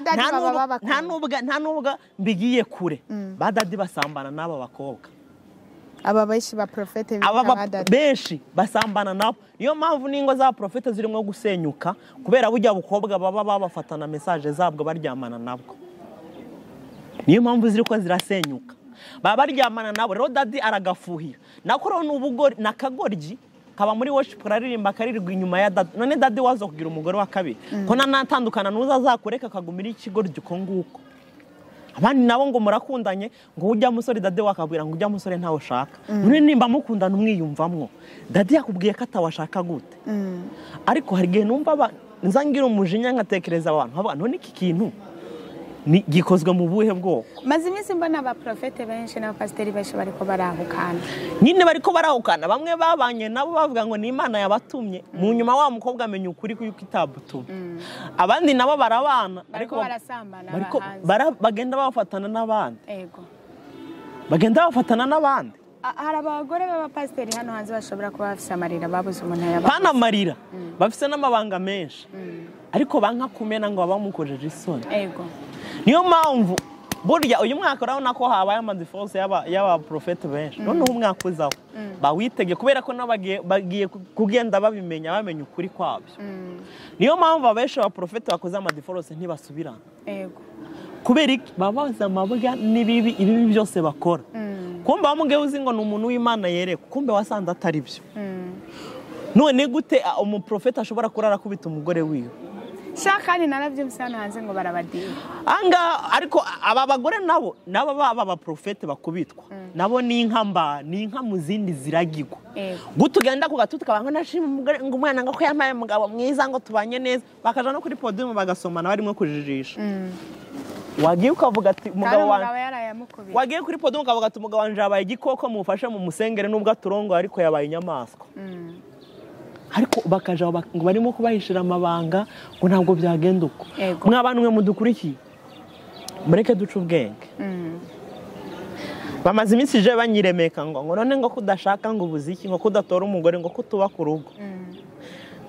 dadi nta n'ubwo mbigiye kure. Ba dadi basambana n'aba bakobwa. Aba benshi ba dadi benshi basambana nabo. Niyo mpamvu n'ingo za porofete zirimo gusenyuka kubera burya bukobwa baba babafatana mesaje zabwo baryamana nabwo. Niyo mpamvu ziri ko zirasenyuka. Baba baryamana nabo. Rero dadi aragafuhira. Nako rero ni ubugori ni akagoryi kaba muri worship kararirimba karirirwa inyuma ya dadi none dadi waza kugira umugore wa kabiri. Ko nanatandukana n'uza azakureka akagumira ikigoryi uko nguko. Abandi nabo ngo murakundanye ngo ujya musore dade wakabwira ngo ujya musore ntawe ushaka. None nimba mukundana umwiyumvamwo dade yakubwiye ko atawashaka gute? Ariko hari igihe numva nza ngira umujinya nkatekereza abantu none iki kintu? Gikozwe mu buhe bwoko? Maze iminsi mbona aba profete benshi n'abapasiteri benshi bariko barahukana. Nyine bariko barahukana. Bamwe babanye nabo bavuga ngo ni imana yabatumye. Mu nyuma wa mukobwa amenya ukuri yuko itabutumye. Abandi nabo barabana. Bariko ba- barasambana bagenda bafatana n'abandi. Yego bagenda bafatana n'abandi. Hari abagore b'abapasiteri hano hanze bashobora kuba bafise amarira babuze umuntu yaba pana amarira. Bafite n'amabanga menshi. Ariko banka kumena ngo bamukojeje isoni. Yego niyo mpamvu burya uyu mwaka urabona ko habaye amadiforce y'abaprofete benshi. Noneho umwaka uzaho bawitege kubera ko bagiye- kugenda babimenya bamenya ukuri kwabyo. Niyo mpamvu abenshi abaprofete bakoze amadiforce ntibasubirana kubera iki? Baba bazi amabwa n'ibibi ibibi byose bakora. Kumbe wamubwiye uzi ngo ni umuntu w'imana yereka kumbe wasanze atari byo. None gute a, umuprofeti ashobora kurara akubita umugore wiwe? Shaka kandi narabyumvise hanze ngo barabadira. Ahangaha ariko aba bagore nabo nabo baba abaprofete bakubitwa. Nabo ni inka mba ni inka mu zindi ziragirwa guta ugenda ku gatuti ukaba ngo nashima ngo umwana ngo ko yambaye umugabo mwiza ngo tubanye neza. Bakaja no kuri podium bagasomana barimo kujijisha wagiye ukavuga ati umugabo yarayamukubise wagiye kuri podium ukavuga ati umugabo wanjye yabaye igikoko mufashe mu musengere nubwo aturongoye ariko yabaye inyamaswa. Ariko bakaja bak- ngo barimo kubahishira amabanga ngo ntabwo byagenda uko. Mwa bantu mwe mudukurikiye? Mureke duce ubwenge. Bamaze iminsi ije banyiremeka ngo ngo none ngo kudashaka ngo ubuze iki ngo kudatora umugore ngo kutubaka urugo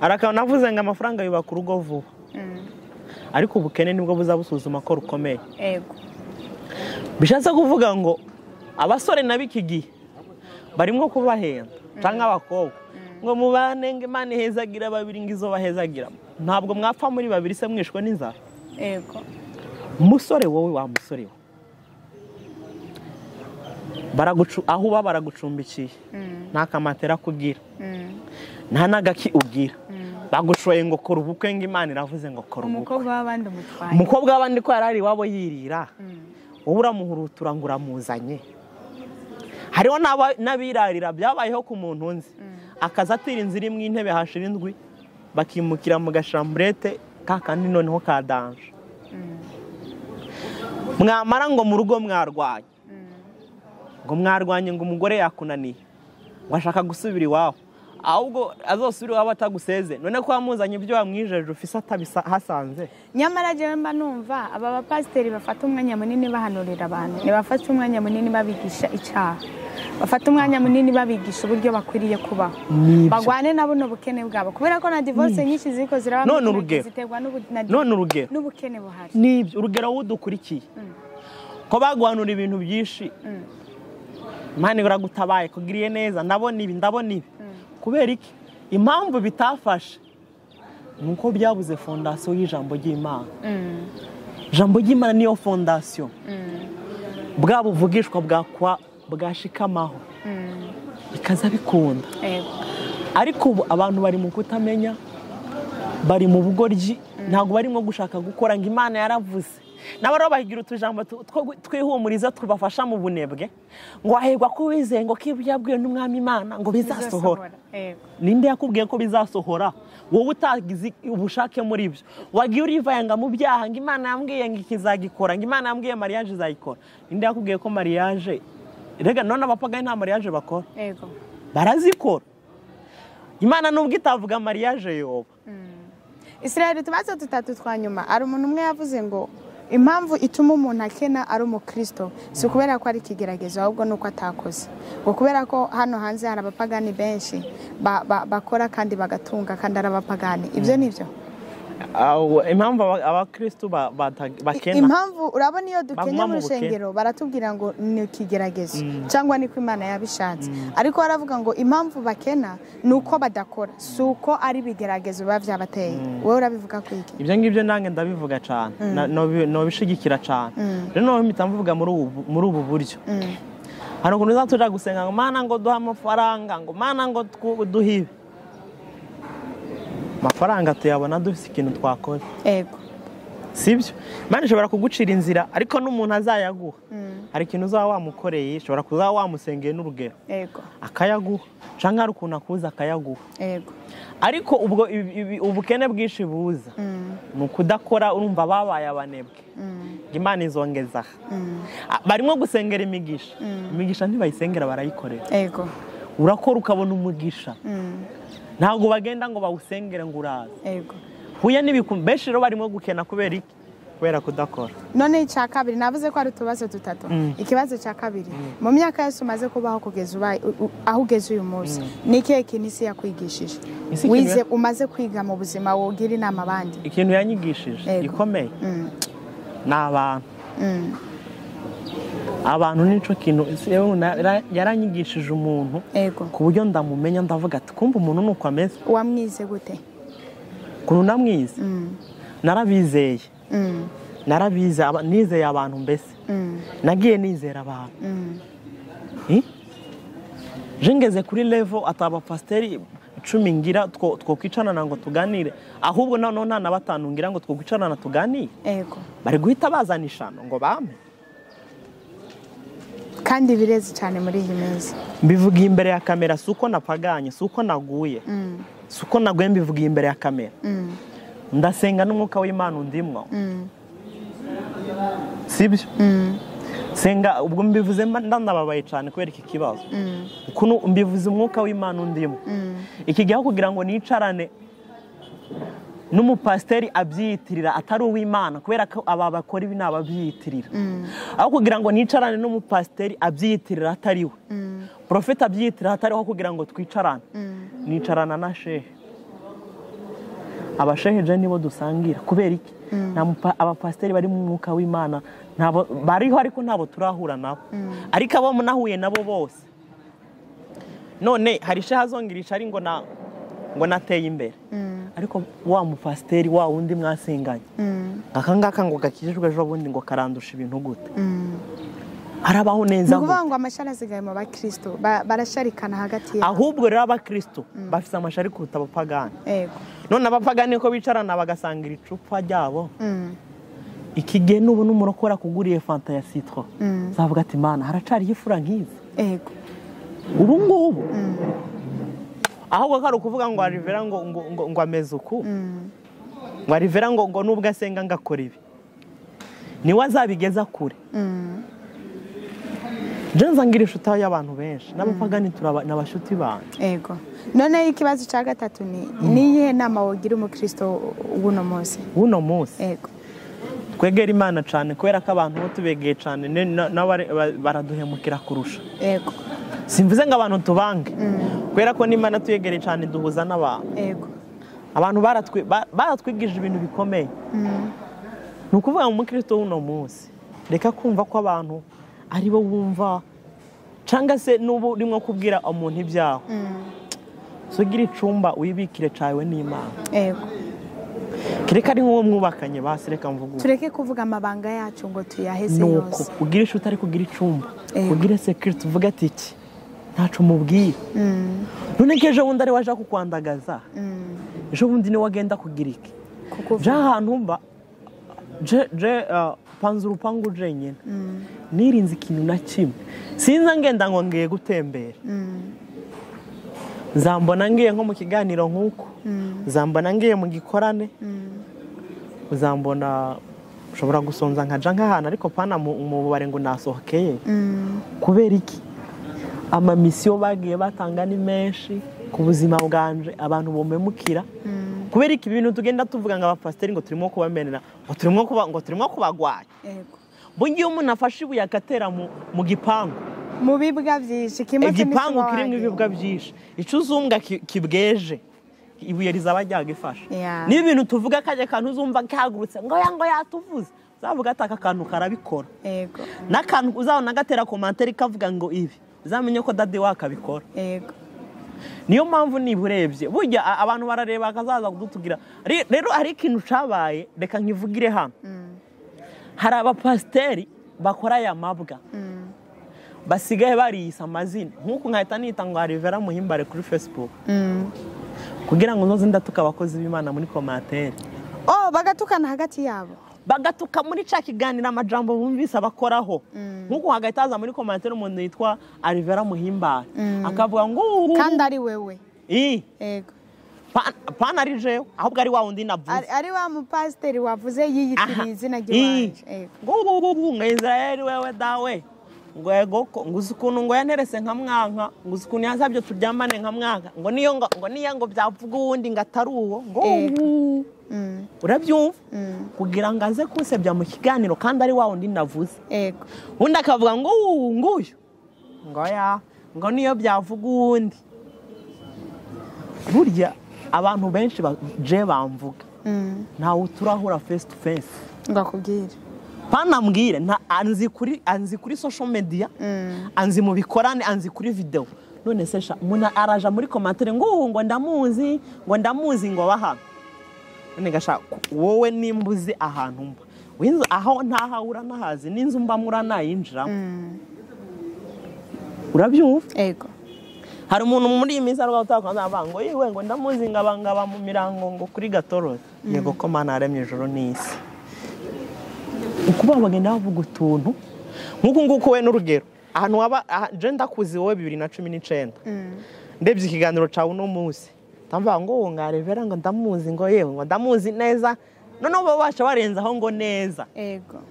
arakaba navuze ngo amafaranga yubaka urugo vuba. Ariko ubukene ni bwo buzabusuzuma ko rukomeye. Bishatse kuvuga ngo abasore na b'iki gihe? Barimo kubahenda. Cyangwa abakobwa? Ngo mubane ngo imana ihezagira babiri ngo izo bahezagira ntabwo mwapfa muri babiri se mwishwe n'inzara? Yego. Umusore wowe wa musore we Baragucu- aho uba baragucumbikiye. Nta kamatera kugira. Nta n'agaki ugira. Bagushoye ngo kora ubukwe ngo imana iravuze ngo kora ubukwe. Umukobwa w'abandi umutwaye. Umukobwa w'abandi ko yari ari iwabo yirira wowe uramuhurutura ngo uramuzanye. Hariho n'abirarira. Byabayeho ku muntu nzi. Akaza atira inzira imwe intebe hashira indwi bakimukira mu gashamburete ka kandi noneho ka danje mwamara ngo mu rugo mwarwanye. Ngo mwarwanye ngo umugore yakunaniye. Ngo ashaka gusubira iwabo ahubwo azosubira iwabo ataguseze none ko wamuzanye ibyo wamwijeje ufise atabihasanze nyamara jewe mba numva aba bapasiteri bafata umwanya munini bahanurira abantu. Ntibafata umwanya munini babigisha icyaha. Bafata umwanya munini babigisha uburyo bakwiriye kubaho. Bagwane na buno bukene bwabo. Kubera ko na divorce nyinshi ziriko ziraba urugero. ziterwa n'ubukene buhari. Nibyo. Urugero w'udukurikiye. Ko baguhanura ibintu byinshi. Imana iragutabaye kugiriye neza. Ndabona ibi. Ndabona ibi. Kubera iki? Impamvu bitafashe ni uko byabuze fondasiyo y'ijambo ry'imana. Mm, ijambo ry'imana niyo fondasiyo. Mm, bwa buvugishwa bwakwa bwashikamaho mm. bikaza bikunda Yego. ariko ubu abantu bari mu kutamenya bari mu bugoryi ntabwo barimo gushaka gukora ngo imana yaravuze. Nabo rero bahigira utujambo twihumuriza tubafasha mu bunebwe. Ngo hahirwa ko wizeye ngo ko ibyo yabwiwe n'umwami imana ngo bizasohora. Yego. ninde yakubwiye ko bizasohora? Wowe utagize ubushake muri byo wagiye urivanga mu byaha ngo imana yambwiye ngo ikizagikora ngo imana yambwiye mariage izayikora. Ninde yakubwiye ko mariage rega none abapagaye nta mariage bakora? Barazikora. Imana nubwo itavuga mariage yoba Israel utubazo tutatu twa nyuma. Hari umuntu umwe yavuze ngo impamvu ituma umuntu akena ari umukristo si ukubera ko ari ikigeragezo ahubwo ni uko atakoze. Ngo kubera ko hano hanze hari abapagani benshi ba- ba- bakora kandi bagatunga kandi ari abapagani. Ibyo ni byo. Impamvu aba- abakristu ba- bata- bakena impamvu urabona iyo dukenye mu rusengero baratubwira ngo ni ikigeragezo cyangwa niko imana yabishatse. Ariko baravuga ngo impamvu bakena ni uko badakora si uko ari ibigeragezo biba byabateye. Wowe urabivuga ku iki? Ibyo ngibyo nange ndabivuga cyane. Nobishigikira cyane. Rero noneho mpita mvuga muri ubu buryo. Mm. hari ukuntu uza tuja gusenga ngo mana ngo duhe amafaranga ngo mana ngo ibi amafaranga tuyabona dufite ikintu twakoze Ego. sibyo imana ishobora kugucira inzira ariko n'umuntu azayaguha Mm. hari ikintu uzaba wamukoreye ushobora kuba wamusengeye n'urugero Ego. akayaguha cyangwa hari ukuntu akuza akayaguha Ego. ariko ubwo ubukene bwinshi buza Mm. ni ukudakora urumva babaye abanebwe Mm. imana izongeza aha Mm. Ah, barimo gusengera imigisha imigisha ntibayisengera barayikorera Ego. urakora ukabona umugisha Mm. Ntabwo bagenda ngo bawusengere ngo uraza huye n'ibikumbi. Benshi rero barimo gukena kubera iki? Kubera kudakora. None icya kabiri navuze ko ari utubazo dutatu. Mm. ikibazo cya kabiri. Mu myaka yose umaze kubaho kugeza aho ugeze uyu munsi ni ikihe kintu isi yakwigishije? Wize umaze kwiga mu buzima wogira inama abandi. Ikintu yanyigishije gikomeye. Mm. ni abantu Mm. Abantu ni cyo kintu yaranyigishije umuntu ku buryo ndamumenya ndavuga ati kumva umuntu ni uko ameze. Wamwize gute? Ukuntu namwize? Mm. narabizeye. Mm. narabize nizeye abantu mbese. Mm. nagiye nizera abantu. Mm. Eh? je ngeze kuri levo ataba pasiteri icumi ngira two two kwicarana ngo tuganire. Ahubwo noneho nta na batanu ngira ngo two kwicarana tuganire. Bari guhita bazana ishano ngo bame. Kandi birezi cyane muri iyi minsi mbivugiye imbere ya kamera si uko napaganye si uko naguye. Mm. si uko naguye mbivugiye imbere ya kamera. Mm. ndasenga n'umwuka w'imana undimwo. Mm. sibyo Mm. senga ubwo mbivuze ndanababaye cyane kubera iki kibazo. Ukuntu mbivuze umwuka w'imana undimo iki gihe aho kugira ngo nicarane n'umupasiteri abyiyitirira atari uw'imana kubera ko aba bakora ibi ni ababyiyitirira Mm. aho kugira ngo nicarane n'umupasiteri abyiyitirira atari we. Mm. porofeti abyiyitirira atariho kugira ngo twicarane. Mm. nicarana na shehe. Abashehe je nibo dusangira. Kubera iki? Abapasiteri bari mu mwuka w'imana bariho ariko ntabwo turahura nabo. Ariko abo munahuye nabo bose. None hari shehe azongirisha ari ngo na ngo nateye imbere. Mm. ariko wa mupasiteri wa wundi mwasenganye. Mm. aka ngaka ngo gakijijwe ejo bundi ngo karandusha ibintu gute? Mm. harabaho neza gute ngo amashara asigaye mu bakristo ba- barasharikana hagati yabo. Ahubwo rero abakristo bafite amashari kuruta abapagani. None abapagani ko bicarana bagasangira icupa ryabo. Mm. iki gihe nubu n'umurokora kuguriye fanta ya sitro Mm. zavuga ati mana haracariho ifura nk'izi ubu ngubu ahubwo ko ari ukuvuga ngo arivera ngo ngo ngo ameze uku? Ngo arivera ngo ngo nubwo asenga ngo akora ibi. Niwe azabigeza kure. Jenza ngira inshuti y'abantu benshi. N'abapagani turaba ni abashuti banjye ego noneho ikibazo cya gatatu ni ni iyihe nama wogira umukristo w'uno munsi? W'uno munsi? Ego twegera imana cyane kubera ko abantu bo tubegeye cyane nabo baraduhemukira kurusha. Ego simvuze ngo abantu tubange. Kubera ko n'imana tuyegereye cyane duhuza n'abantu. Abantu baratwi- ba- baratwigije ibintu bikomeye. Ni ukuvuga ngo umukristo w'uno munsi reka kumva ko abantu ari bo wumva cyangwa se n'uba urimo kubwira umuntu ibyawe sugira icumba wibikire cyawe n'imana. Kereka ari nk'uwo mwubakanye basi reka mvuge ubu. tureke kuvuga amabanga yacu ngo tuyaheze nuko. yose. Ugira inshuti ariko ugira icumba. Ugire sekiriti uvuge ati iki? Ntacu mubwira none ko ejo bundi ari waje kukwandagaza. Ejo bundi ni we wagenda kugira iki? Je ahantu mba je uh, panze urupangu jenyine nirinze ikintu na kimwe. Sinza ngenda ngo ngiye gutembera. Zambona ngiye nko mu kiganiro nk'uko. Zambona ngiye mu gikorane. Uzambona ushobora gusonza nkaja nk'ahantu ariko pana mu mu bubare ngo nasohokeye. Kubera iki? Amamisiyo bagiye batanga ni menshi ku buzima bwanje abantu bumemukira kubera iki? Ibintu tugenda tuvuga ngo abapasiteri ngo turimo kubamenera ngo turimo kuba ngo turimo kubagwanya. Ego bungiye umuntu afashe ibuye agatera mu, gipangu. Mu bibwa byinshi igipangu kirimo ibibwa byinshi. Icyo uzumbwa ki- kibweje ibuye rizaba ryagifasha Yeah. niba ibintu tuvuga kajya kantu uzumva kahagurutse ngo ngo yatuvuze uzavuga ati aka kantu karabikora. N'akantu uzabona gatera komantere kavuga ngo ibi. Uzamenye ko dade wakabikora ego niyo mpamvu niba urebye burya abantu barareba bakazaza kudutugira. Re- rero hari ikintu cyabaye reka nkivugire hano. Hari abapasiteri bakora aya mabwa. Basigaye bariyisa amazina. Nk'uku nkahita nita ngo harivera muhimbare kuri facebook. Kugira ngo nzoze ndatuka abakozi b'imana muri komantere oh bagatukana hagati yabo. Bagatuka muri cya kiganiro amajambo bumvise abakoraho. Nk'uku hagahita haza muri komantere umuntu yitwa arivera muhimbare akavuga ngo ubu kandi ari wewe. Pana ari jewe ahubwo ari wa wundi navuze. Ari, wa mupasiteri wavuze yiyitiriye izina ry'iwanje ego ngugugugu ngo israeli wewe dawe. Ngo yego ko ngo uzi ukuntu ngo yanterese nka mwanka ngo uzi ukuntu yazabye turyamane nka mwanka. Ngo niyo ngo ngo niyo ngo byavuga uwundi ngo atari uwo. Ngo Eh. Mm, urabyumva? Mm, kugira ngo aze kunsebya mu kiganiro kandi ari wa wundi navuze. Undi akavuga ngo uwu nguyu. Ngo ya ngo niyo byavuga uwundi. Burya abantu benshi je bamvuga. Mm, ntawe turahura face to face. Ngo akubwire panambwire nta anzi kuri anzi kuri social media Mm, anzi mu bikorane anzi kuri video. None se sha umuntu araja muri komantere ngo ubu ngo ndamuzi ngo ndamuzi ngo bahano none gasha wowe nimba uzi ahantu mba. Winzu aho ntahahura nahazi n'inzu mbamo uranayinjiramo mm, urabyumva? Ego. Hari umuntu muri iyi minsi arwaye utakanza avuga ngo yiwe ngo ndamuzi ngaba ngaba mu mirango ngo kuri gatorosi yego ko mana yaremye ijoro n'isi. Ukuba bagenda bavuga utuntu. Nk'uku nguku we n'urugero. Ahantu waba aha- je ndakuzi wowe bibiri na cumi n'icyenda Mm, ndebye ikiganiro cyawe uno munsi. Ndavuga ngo uwo ngarevera ngo ndamuzi ngo yewe ngo ndamuzi neza. Noneho babasha barenzaho ngo neza. Ego.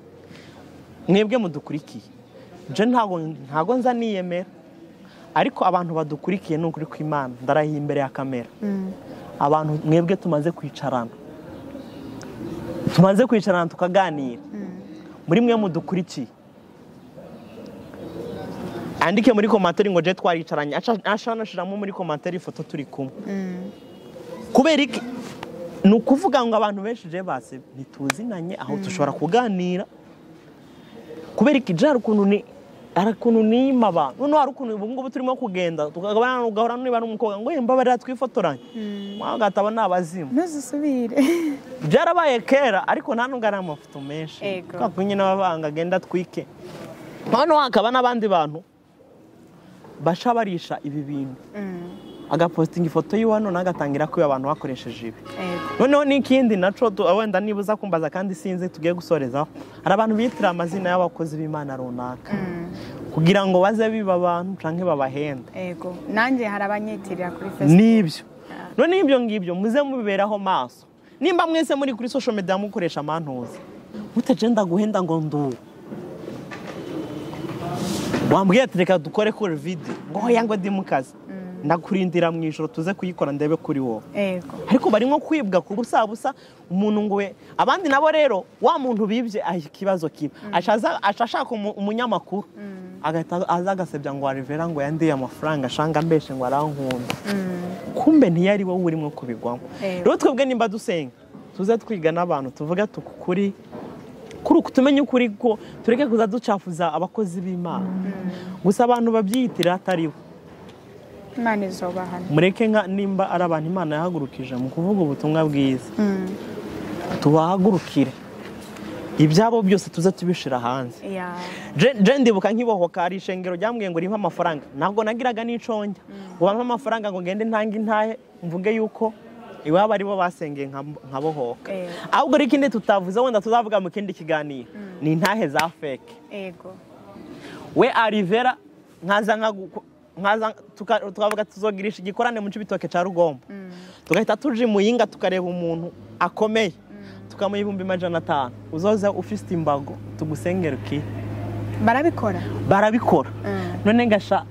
Mwebwe mudukurikiye. Je ntago ntago nza niyemera. Ariko abantu badukurikiye ni ukuri kw'imana. Ndarahiye imbere ya kamera. Mm, abantu mwebwe tumaze kwicarana. Tumaze kwicarana tukaganira. Muri mwe mudukurikiye. Andike muri komantere ngo je twaricaranye. Aca- aca anashiramo muri komantere ifoto turi kumwe. Mm, kubera iki? Ni ukuvuga ngo abantu benshi je base ntituzinanye aho dushobora kuganira. Kubera iki? Je hari ukuntu ni hari ukuntu nima abantu noneho hari ukuntu ubu ngubu turimo kugenda tukagabana ugahora niba n'umukobwa ngo yemba barira twifotoranye mwawe gataba ni abazimu. Ntuzisubire. <laughs> Byarabaye kera ariko nta nubwo ari amafoto menshi. Ego. kubera ko nyine abavanga agenda atwike noneho hakaba n'abandi bantu baca barisha ibi bintu. Mm, agapositinga ifoto yiwe none agatangira kwiba abantu bakoresheje ibi. Noneho n'ikindi naco wenda niba uza kumbaza kandi sinzi tugiye gusorezaho. Hari abantu bitira amazina y'abakozi b'imana runaka. Mm, kugira ngo baze biba abantu canke babahenda ego nanjye hari abanyitirira kuri facebook. Nibyo. None ibyo ngibyo muze mubiberaho maso. Nimba mwese muri kuri social media mukoresha amantuzi mutajenda guhenda ngo ndu. Wambwiye ati reka dukore kuri video. Ngo hoya ngo ndi mu kazi ndakurindira mu ijoro tuze kuyikora ndebe kuri wowe ariko barimo kwibwa ku busa busa umuntu ngo we abandi nabo rero wa muntu bibye ikibazo kiba aca ashaka umu- umunyamakuru. Agahita aza agasebya ngo warivera ngo yandiye amafaranga ashanga mbeshe ngo arankunda. Kumbe ntiyari wowe urimo kubigwamo. Rero twebwe nimba dusenga tuze twiga n'abantu tuvuge tukuri kuri uku tumenye ukuri ko tureke kuza ducafuza abakozi b'imana. Gusa abantu babyiyitirira atari bo imana izobahana mureke nka nimba ari abantu imana yahagurukije mu kuvuga ubutumwa bwiza. Tubahagurukire ibyabo byose tuze tubishira hanze. Ndibuka nkibohoka hari ishengero ryambwiye ngo rimpe amafaranga? Ntabwo nagiraga n'iconjya ngo bampe amafaranga ngo ngende ntange intahe mvuge yuko iwabo ari bo basengeye nka- nkabohoka. Eh. ahubwo ari ikindi tutavuze wenda tuzavuga mu kindi kiganiro. Ni intahe za feke we arivera nkaza tuka- tukavuga tuzogirisha igikorane mu cibitoke ca rugombo. Tugahita tuja imuyinga tukareba umuntu akomeye. Tukamuha ibihumbi majana atanu. Uzoza ufite imbago tugusengera ukire barabikora? Barabikora. Mm. none ngasha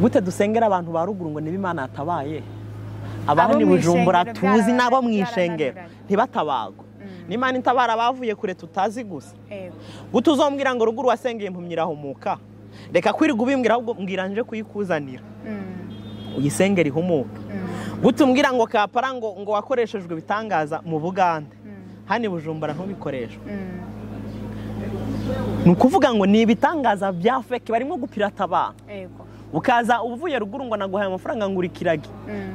gute dusengera abantu ba ruguru ngo niba imana yatabaye? Abo mu bujumbura tuzi n'abo mu ishengero. byarananiranye. ntibatabagwe. N'imana itabara abavuye kure tutazi gusa. Gute uzombwira ngo ruguru wasengeye impumyi irahumuka? Reka kwirirwa ubimbwira ahubwo mbwira nje kuyikuzanira. Mm. uyisengera ihumuka Mm. gute umbwira ngo kapara ngo ngo wakoreshejwe ibitangaza mu bugande? Mm. hano i bujumbura ntubikoreshe ni ukuvuga ngo ni ibitangaza bya feke barimo gupirata abantu. Ukaza uvuye ruguru ngo naguhaye amafaranga ngo urikirage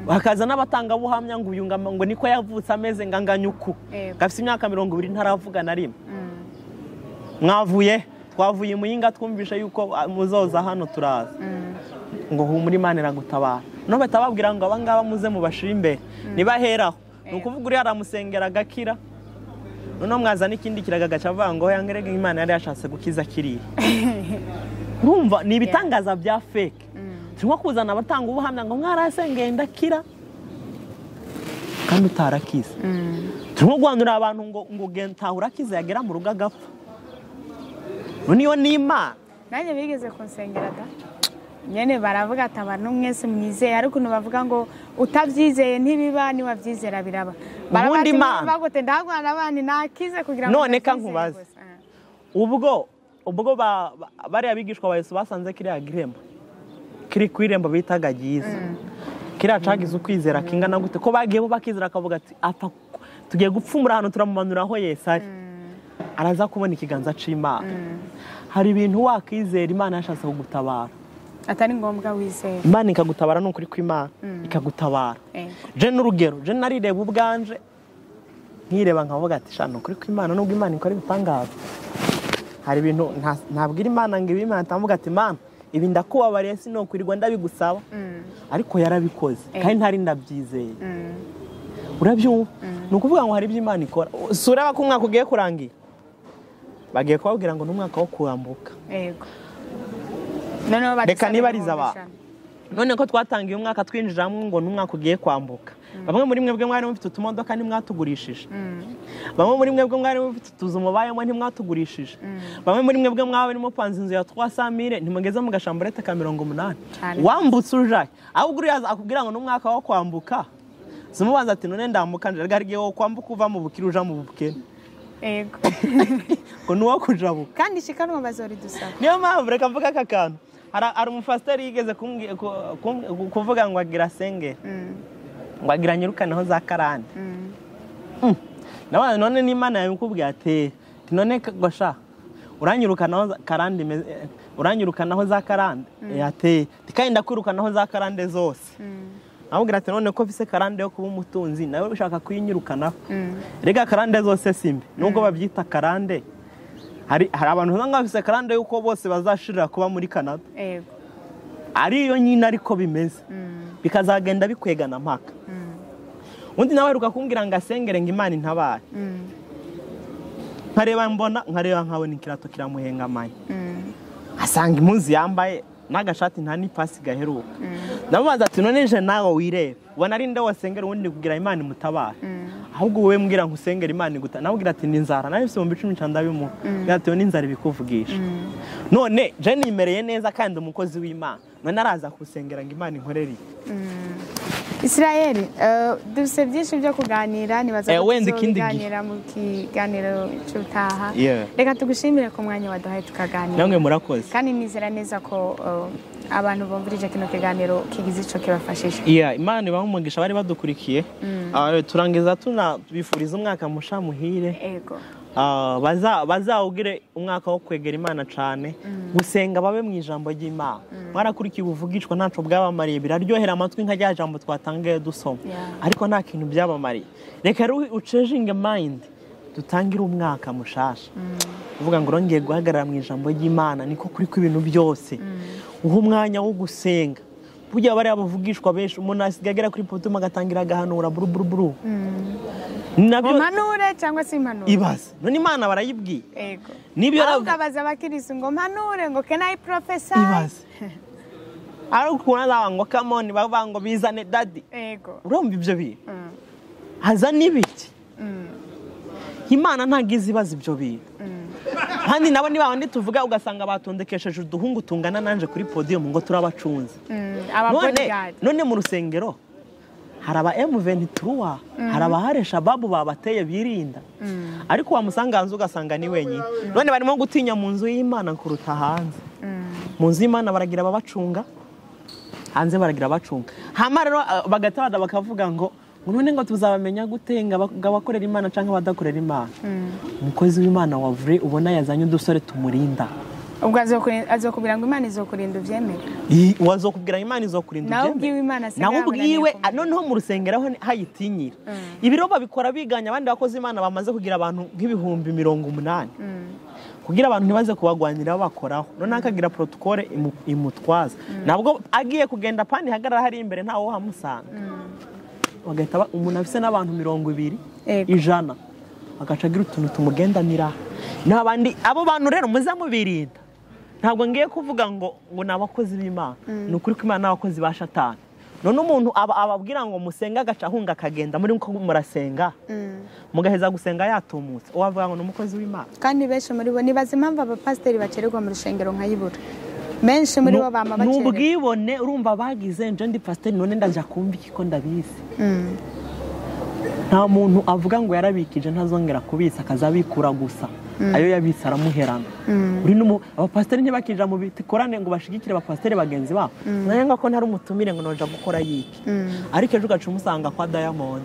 hakaza n'abatangabuhamya ngo uyu ngo niko yavutse ameze ngo anganya uku gafite imyaka mirongo ibiri ntaravuga na rimwe mwavuye? Twavuye muyinga twumvishe yuko ah, muzoza hano turaza. Mm. ngo humura imana iragutabara. No bahita babwira ngo abangaba muze mubashire imbere. Nibaheraho ni Yego. ukuvuga uriya aramusengera agakira. Noneho mwazana ikindi kiraga agaca avuga ngo yangerege imana yari yashatse gukiza kiriya. <laughs> Urumva ni ibitangaza bya feke Mm. turimo kuzana abatanga ubuhamya ngo mwarasengeye ndakira. Kandi utarakize. Mm. turimo guhanurira abantu ngo ngo genda utaha urakize yagera mu rugo agapfa. Niyo ni imana nanjye bigeze kunsengera da? Nyene baravuga ati abantu mwese mwizeye ariko ukuntu bavuga ngo utabyizeye ntibiba niwabyizera biraba. Ubundi Imana. bagote ndahagwana abandi nakize kugira ngo None ka nkubaze. Ah. ubwo ubwo ba- ba- bariya bigishwa yesu basanze kiriya girembo. Kiri ku irembo bitaga ryiza kiriya cagize ukwizera kingana gute? Ko bagiye bo bakizera akavuga ati apfa tugiye gupfumura ahantu turamumanura aho yesu ari. Araza kubona ikiganza c'imana. Hari ibintu wakizera imana yashatse kugutabara. Atari ngombwa wizeye imana ikagutabara ni ukuri kw'imana ikagutabara. Ego. je n'urugero je narireba ubwanje nkireba nkavuga ati shana ukuri kw'imana nubwo imana ikora ibitangaza. Hari ibintu nta- ntabwira imana ngo ibi imana itavuga ati imana ibi ndakubabariye sinokwirirwa ndabigusaba. Mm. ariko yarabikoze Eh. kandi ntari ndabyizeye. Mm. urabyumva? Ni ukuvuga ngo hari ibyo imana ikora. Si ureba ko umwaka ugiye kurangira. Bagiye kubabwira ngo ni umwaka wo kurambuka. Reka ibihumbi abantu. none ko twatangiye umwaka twinjiramo ngo ni umwaka ugiye kwambuka. Bamwe muri mwebwe mwari mufite utumodoka ntimwatugurishije. Mm. bamwe muri mwebwe mwari mufite utuzu mubayemo ntimwatugurishije. Bamwe muri mwebwe mwaba barimo panze inzu ya twa samire ntimugeze mu gashamburete ka mirongo umunani wambutse ujahe ahubwo uriya akubwira ngo ni umwaka wo kwambuka? Simubaza ati none ndambuka nje. Wo kwambuka uva mu bukire uja mu bukene. Ego. <laughs> ngo ni uwo kujabuka kandi shikanwa bazoridusaba niyo mpamvu reka mvuga aka kantu Hari- umufasiteri yigeze kuvuga ngo agira senge. Mm. ngo agira nyirukaneho za karande Mm. nawe none n'imana yabikubwiye ati ati none gosha uranyirukanaho karande uranyirukanaho za karande. Yateye kandi ndakwirukanaho za karande zose. Mm. amubwira ati none ko vise karande yo kuba umutunzi nawe ushaka kuyinyirukanaho Mm. rega karande zose simbi nubwo babyita karande hari abantu usanga bafise karande yuko bose bazashirira kuba muri canada ariyo nyine ariko bimeze Mm. bikazagenda bikwegana mpaka Mm. undi nawe aheruka kumbwira ngo asengere ngo imana intabare Mm. nkareba mbona nkareba nkabona ikirato kiramuhengamanye Mm. asanga impuzu yambaye n'agashati nta n'ipasi gaheruka. Ndamubaza ati none je nawe wirebe ubona ari nde wasengera ubundi kugira imana imutabara ahubwo wowe mbwira ngo usengera imana iguta. Nawe ugira ati ni inzara. Nawe ifite mu bicumi cyane ndabimuha ugira ati ni inzara ibikuvugisha. None je nimereye neza kandi umukozi w'imana. None araza kusengera ngo imana inkorere. Israel eh, dufite byinshi byo kuganira? Nibaza Eh, ko tuzobiganira mu kiganiro Yeah. reka tugushimire ku mwanya waduhaye tukaganira. Namwe murakoze. Kandi nizera neza ko eh, abantu bumvirije kino kiganiro kigize ico kibafashije. Iya imana ibaha umugisha bari badukurikiye. Ah, turangiza tunabifuriza umwaka musha muhire. Ego. baza- bazawugire umwaka wo kwegera imana cyane. Gusenga babe mu ijambo ry'imana. Mwarakurikiye ubuvugishwa ntacyo bwabamariye. Biraryohera amatwi nka rya jambo twatangiye dusoma. Ariko nta kintu byabamariye. Reka rero ucezinge mayindi dutangire umwaka mushasha uvuga ngo urongeye guhagarara mu ijambo ry'imana. Niko kuri kw'ibintu byose. Uha umwanya wo gusenga. Burya bariya bavugishwa benshi umuntu asigaye agera kuri potuma agatangira agahanura buru buru buru. Nabyo mpanure cyangwa se impanure? Ibaze. None imana barayibwiye. Ego ni byo ahubwo abaza abakirisi ngo mpanure ngo can I prophesy? Ibaze. <laughs> Ari ukuntu azaba ngo kamoni bavuga ngo bizane dadi ego urumva ibyo bintu? Mm, haza n'ibiki mm, imana ntabwo izi ibaza ibyo bintu. Kandi nabo niba bandi tuvuga ugasanga batondekesheje uduhungu tungana nanje kuri podium ngo turabacunze. Mm, none mu rusengero hari aba M23 hari abahare shababu babateye birinda. Mm, ariko wamusanga hanze ugasanga ni wenyine. None barimo gutinya mu nzu y'imana kuruta hanze. Mm, mu nzu y'imana baragira ababacunga hanze baragira abacunga hama rero bagahita bada bakavuga ngo none ngo tuzabamenya gute ngo aba- ngo abakorera imana cyangwa abadakorera imana. Mm. umukozi w'imana wa vure ubona yazanye udusore tumurinda. Ubwo azokubwira ngo imana izokurinda ubyemere wazokubwira imana izokurinda ubyemere. ubwiwe imana asigaye nawe ubwiwe noneho mu rusengero aho hayitinyira. Mm. ibiro babikora biganya abandi bakozi imana bamaze kugira abantu nk'ibihumbi mirongo umunani. Mm, kugira abantu ntibaze kubagwanira bakoraho noneho akagira protokole imu- imutwaza. Nabwo agiye kugenda pani hagarara hari imbere ntawe uhamusanga. Bagahita ba- umuntu afise n'abantu mirongo ibiri ijana. Agaca agira utuntu tumugendanira. N'abandi abo bantu rero muze mubirinda. Ntabwo ngiye kuvuga ngo ngo ni abakozi b'imana. Ni ukuri ko imana n'abakozi ba shatani. None umuntu aba- ababwira ngo musenge agaca ahunga akagenda. Muri ko murasenga. Mm. mugaheza gusenga yatumutse. Uwavuga ngo ni umukozi w'imana. Kandi benshi muri bo nibaza impamvu abapasiteri bacererwa mu rusengero nkayibura benshi muri bo bama ni bacererwa ubwibone urumva bagize nje ndi pasiteri none ndaja kumva iki ko ndabizi Mm, nta muntu avuga ngo yarabikije ntazongera kubitsa akazabikura gusa ayo yabitse aramuherana mm. uri n'umu abapasiteri ntibakija mu bikorane ngo bashigikire abapasiteri bagenzi babo nange ko ntari umutumire ngo noja gukora y'iki. Mm. ariko ejo ugaca umusanga kwa diamond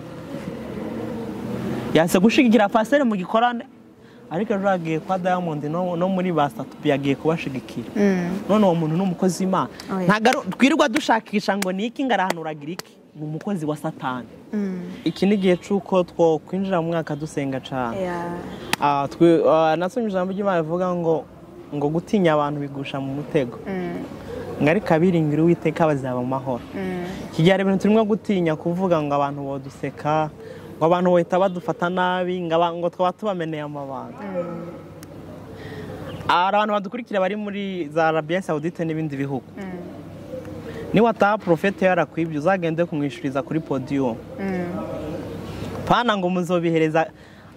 yase gushigikira pasiteri mu gikorane ariko ejo yagiye kwa diamond no, muri ba satupi yagiye kubashigikira. Mm. none uwo muntu ni umukozi w'imana ari- twirirwa dushakisha ngo ni iki ngarahanuragira iki? Ni umukozi wa satani. Mm. iki ni igihe cy'uko two kwinjira mu mwaka dusenga cyane. Ah, ah, nasomye ijambo ry'imana rivuga ngo ngo gutinya abantu bigusha mu mutego. Mm. ngo ariko abiringira uwiteka bazaba mu mahoro. Iki gihe hari ibintu turimo gutinya kuvuga ngo abantu boduseka ngo abantu bahita badufata nabi ngo aba- ngo twaba tubameneye amabanga. Mm. hari abantu badukurikira bari muri za arabiya sawudite n'ibindi bihugu. Mm. niwataha porofete yarakwibye uzagende kumwishyuriza kuri podiyumu Mm. pana ngo muzobihereza.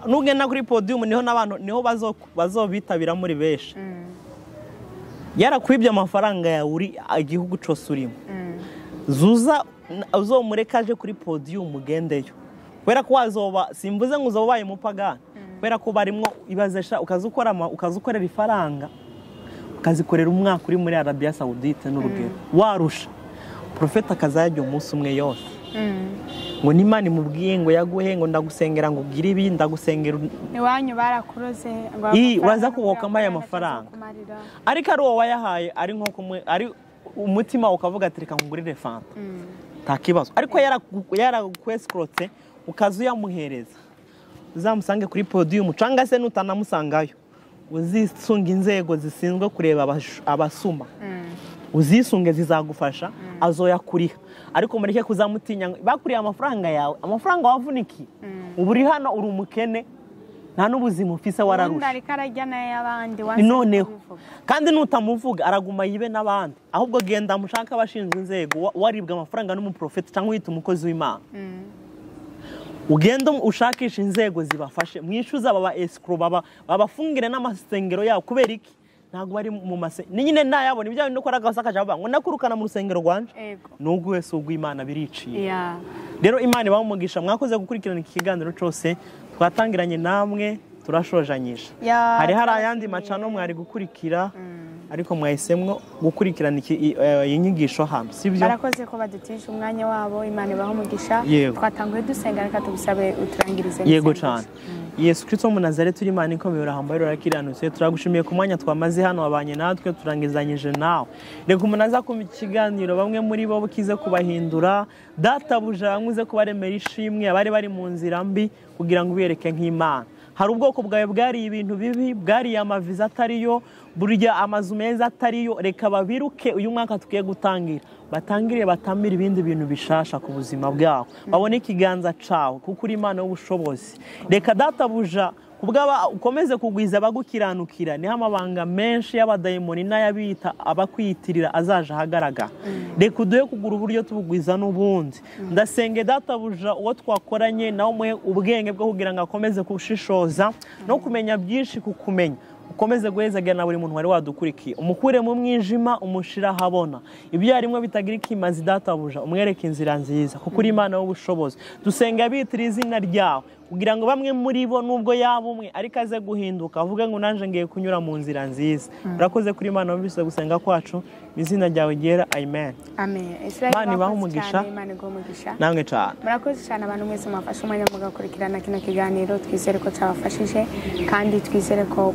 Nugenda kuri podiyumu ni ho n'abantu ni ho bazo- bazobitabira muri benshi. Yarakwibye amafaranga yawe uri igihugu cyose urimo. Zuza uzomureka aje kuri podiyumu ugendeyo. Kubera ko wazoba simvuze ngo uzoba ubaye umupagani kubera ko barimo ibazesha ukorera ifaranga ukazikorera umwaka uri muri arabiya sawudite n'urugero. Warusha. Porofeta akazajya umunsi umwe yose. Mm. ngo n'imana imubwiye ngo yaguhe ngo ndagusengera ngo ugire ibi ndagusengera iwanyu barakuroze kugoka ntabwo ambaye amafaranga. ariko ari uwo wayahaye ari nko ari umutima ukavuga ati reka nkugurire fanta. Mm. nta kibazo. Ariko yarakwesikorotse ukaza uyamuhereza. Uzamusange kuri podiyumu cyangwa se nutanamusangayo. Uzisunga inzego zishinzwe kureba abasuma. Mm. uzisunge zizagufasha azoyakuriha ariko mureke kuzamutinya bakuriye amafaranga yawe amafaranga wavunikiye. Mm. ubu uri hano uri umukene nta n'ubuzima ufise wararusha noneho kandi nutamuvuga araguma yibe n'abandi. Ahubwo genda mushaka abashinzwe inzego wa- waribwa amafaranga n'umuprofeti cyangwa uhita umukozi w'imana. Ugenda ushakisha inzego zibafashe. Mwishyuza baba esikoro baba babafungire n'amasengero yabo. Kubera iki? Ntabwo bari mu masengero ni nyine ntayabona ibyo bintu ukora agasa akaja bavuga ngo nakurukana mu rusengero rwanje? N'ubwo wese ugw'imana biriciye. Ya. Rero imana ibaha umugisha. Mwakoze gukurikirana iki kiganiro cyose twatangiranye namwe turashojanyije hari hari ayandi macano mwari gukurikira. Ariko mwahisemo gukurikirana iki- i- eh, iyi nyigisho hano. Sibyo barakoze ko badutije umwanya wabo imana ibaha umugisha. Twatanguye dusenga reka tugusabe uturangirize yego cyane yesu kirisito mu nazareti uri imana ikomeye urahambaye urakiranutse turagushimiye ku mwanya twamaze hano wabanye natwe turangizanyije nawe. Reka umuntu aza kumva ikiganiro bamwe muri bo bukize kubahindura. Databuja bamwe kubaremera ishimwe abari bari mu nzira mbi kugira ngo ubereke nk'imana. Hari ubwoko bwawe bwariye ibintu bibi bwariye amaviza atariyo burya amazu meza atariyo reka babiruke uyu mwaka tugiye gutangira. Batangire batamire ibindi bintu bishasha ku buzima bwabo. Babone ikiganza cawe kuko uri imana y'ubushobozi. Reka databuja kubwaba ukomeze kugwiza abagukiranukira. Niho amabanga menshi y'abadayimoni n'ayabita abakwiyitirira azaje ahagaragara. Reka uduhe kugura uburyo tubugwiza n'ubundi. Ndasenge databuja uwo twakoranye nawe umuhe ubwenge bwo kugira ngo akomeze gushishoza no kumenya byinshi ku kumenya. Ukomeze guhezagira na buri muntu wari wadukurikiye. Umukure mu mwijima umushira ahabona ibyo yarimwe bitagira ikimazi databuja umwereke inzira nziza. Kuko uri imana y'ubushobozi dusenga bitira izina ryawe. Kugira ngo bamwe muri bo nubwo yaba umwe ariko aze guhinduka avuge ngo nanjye ngiye kunyura mu nzira nziza. Urakoze kuri imana wumvise gusenga kwacu mu izina ryawe ryera amen. Imana mwakoze umugisha. namwe cyane. Murakoze cyane abantu mwese mwafashe umwanya mugakurikirana kino kiganiro. Twizere ko cyabafashije kandi twizere ko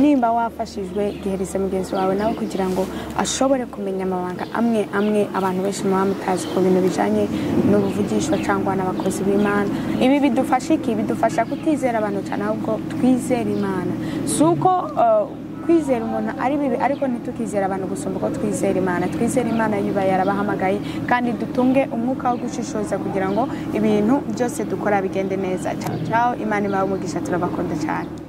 nimba wafashijwe gihereze mugenzi wawe nawe kugira ngo ashobore kumenya amabanga amwe amwe abantu benshi muba mutazi ku bintu bijyanye n'ubuvugishwa cyangwa n'abakozi b'imana. Ibi bidufasha iki? Bidufasha kutizera abantu cyane ahubwo twizera imana. Si uko uh, kwizera umuntu ari bibi ariko ntitukizera abantu gusumba uko twizera imana. Twizera imana yuba yarabahamagaye kandi dutunge umwuka wo gushishoza kugira ngo ibintu byose dukora bigende neza. Ciao. Imana ibahe umugisha turabakunda cyane.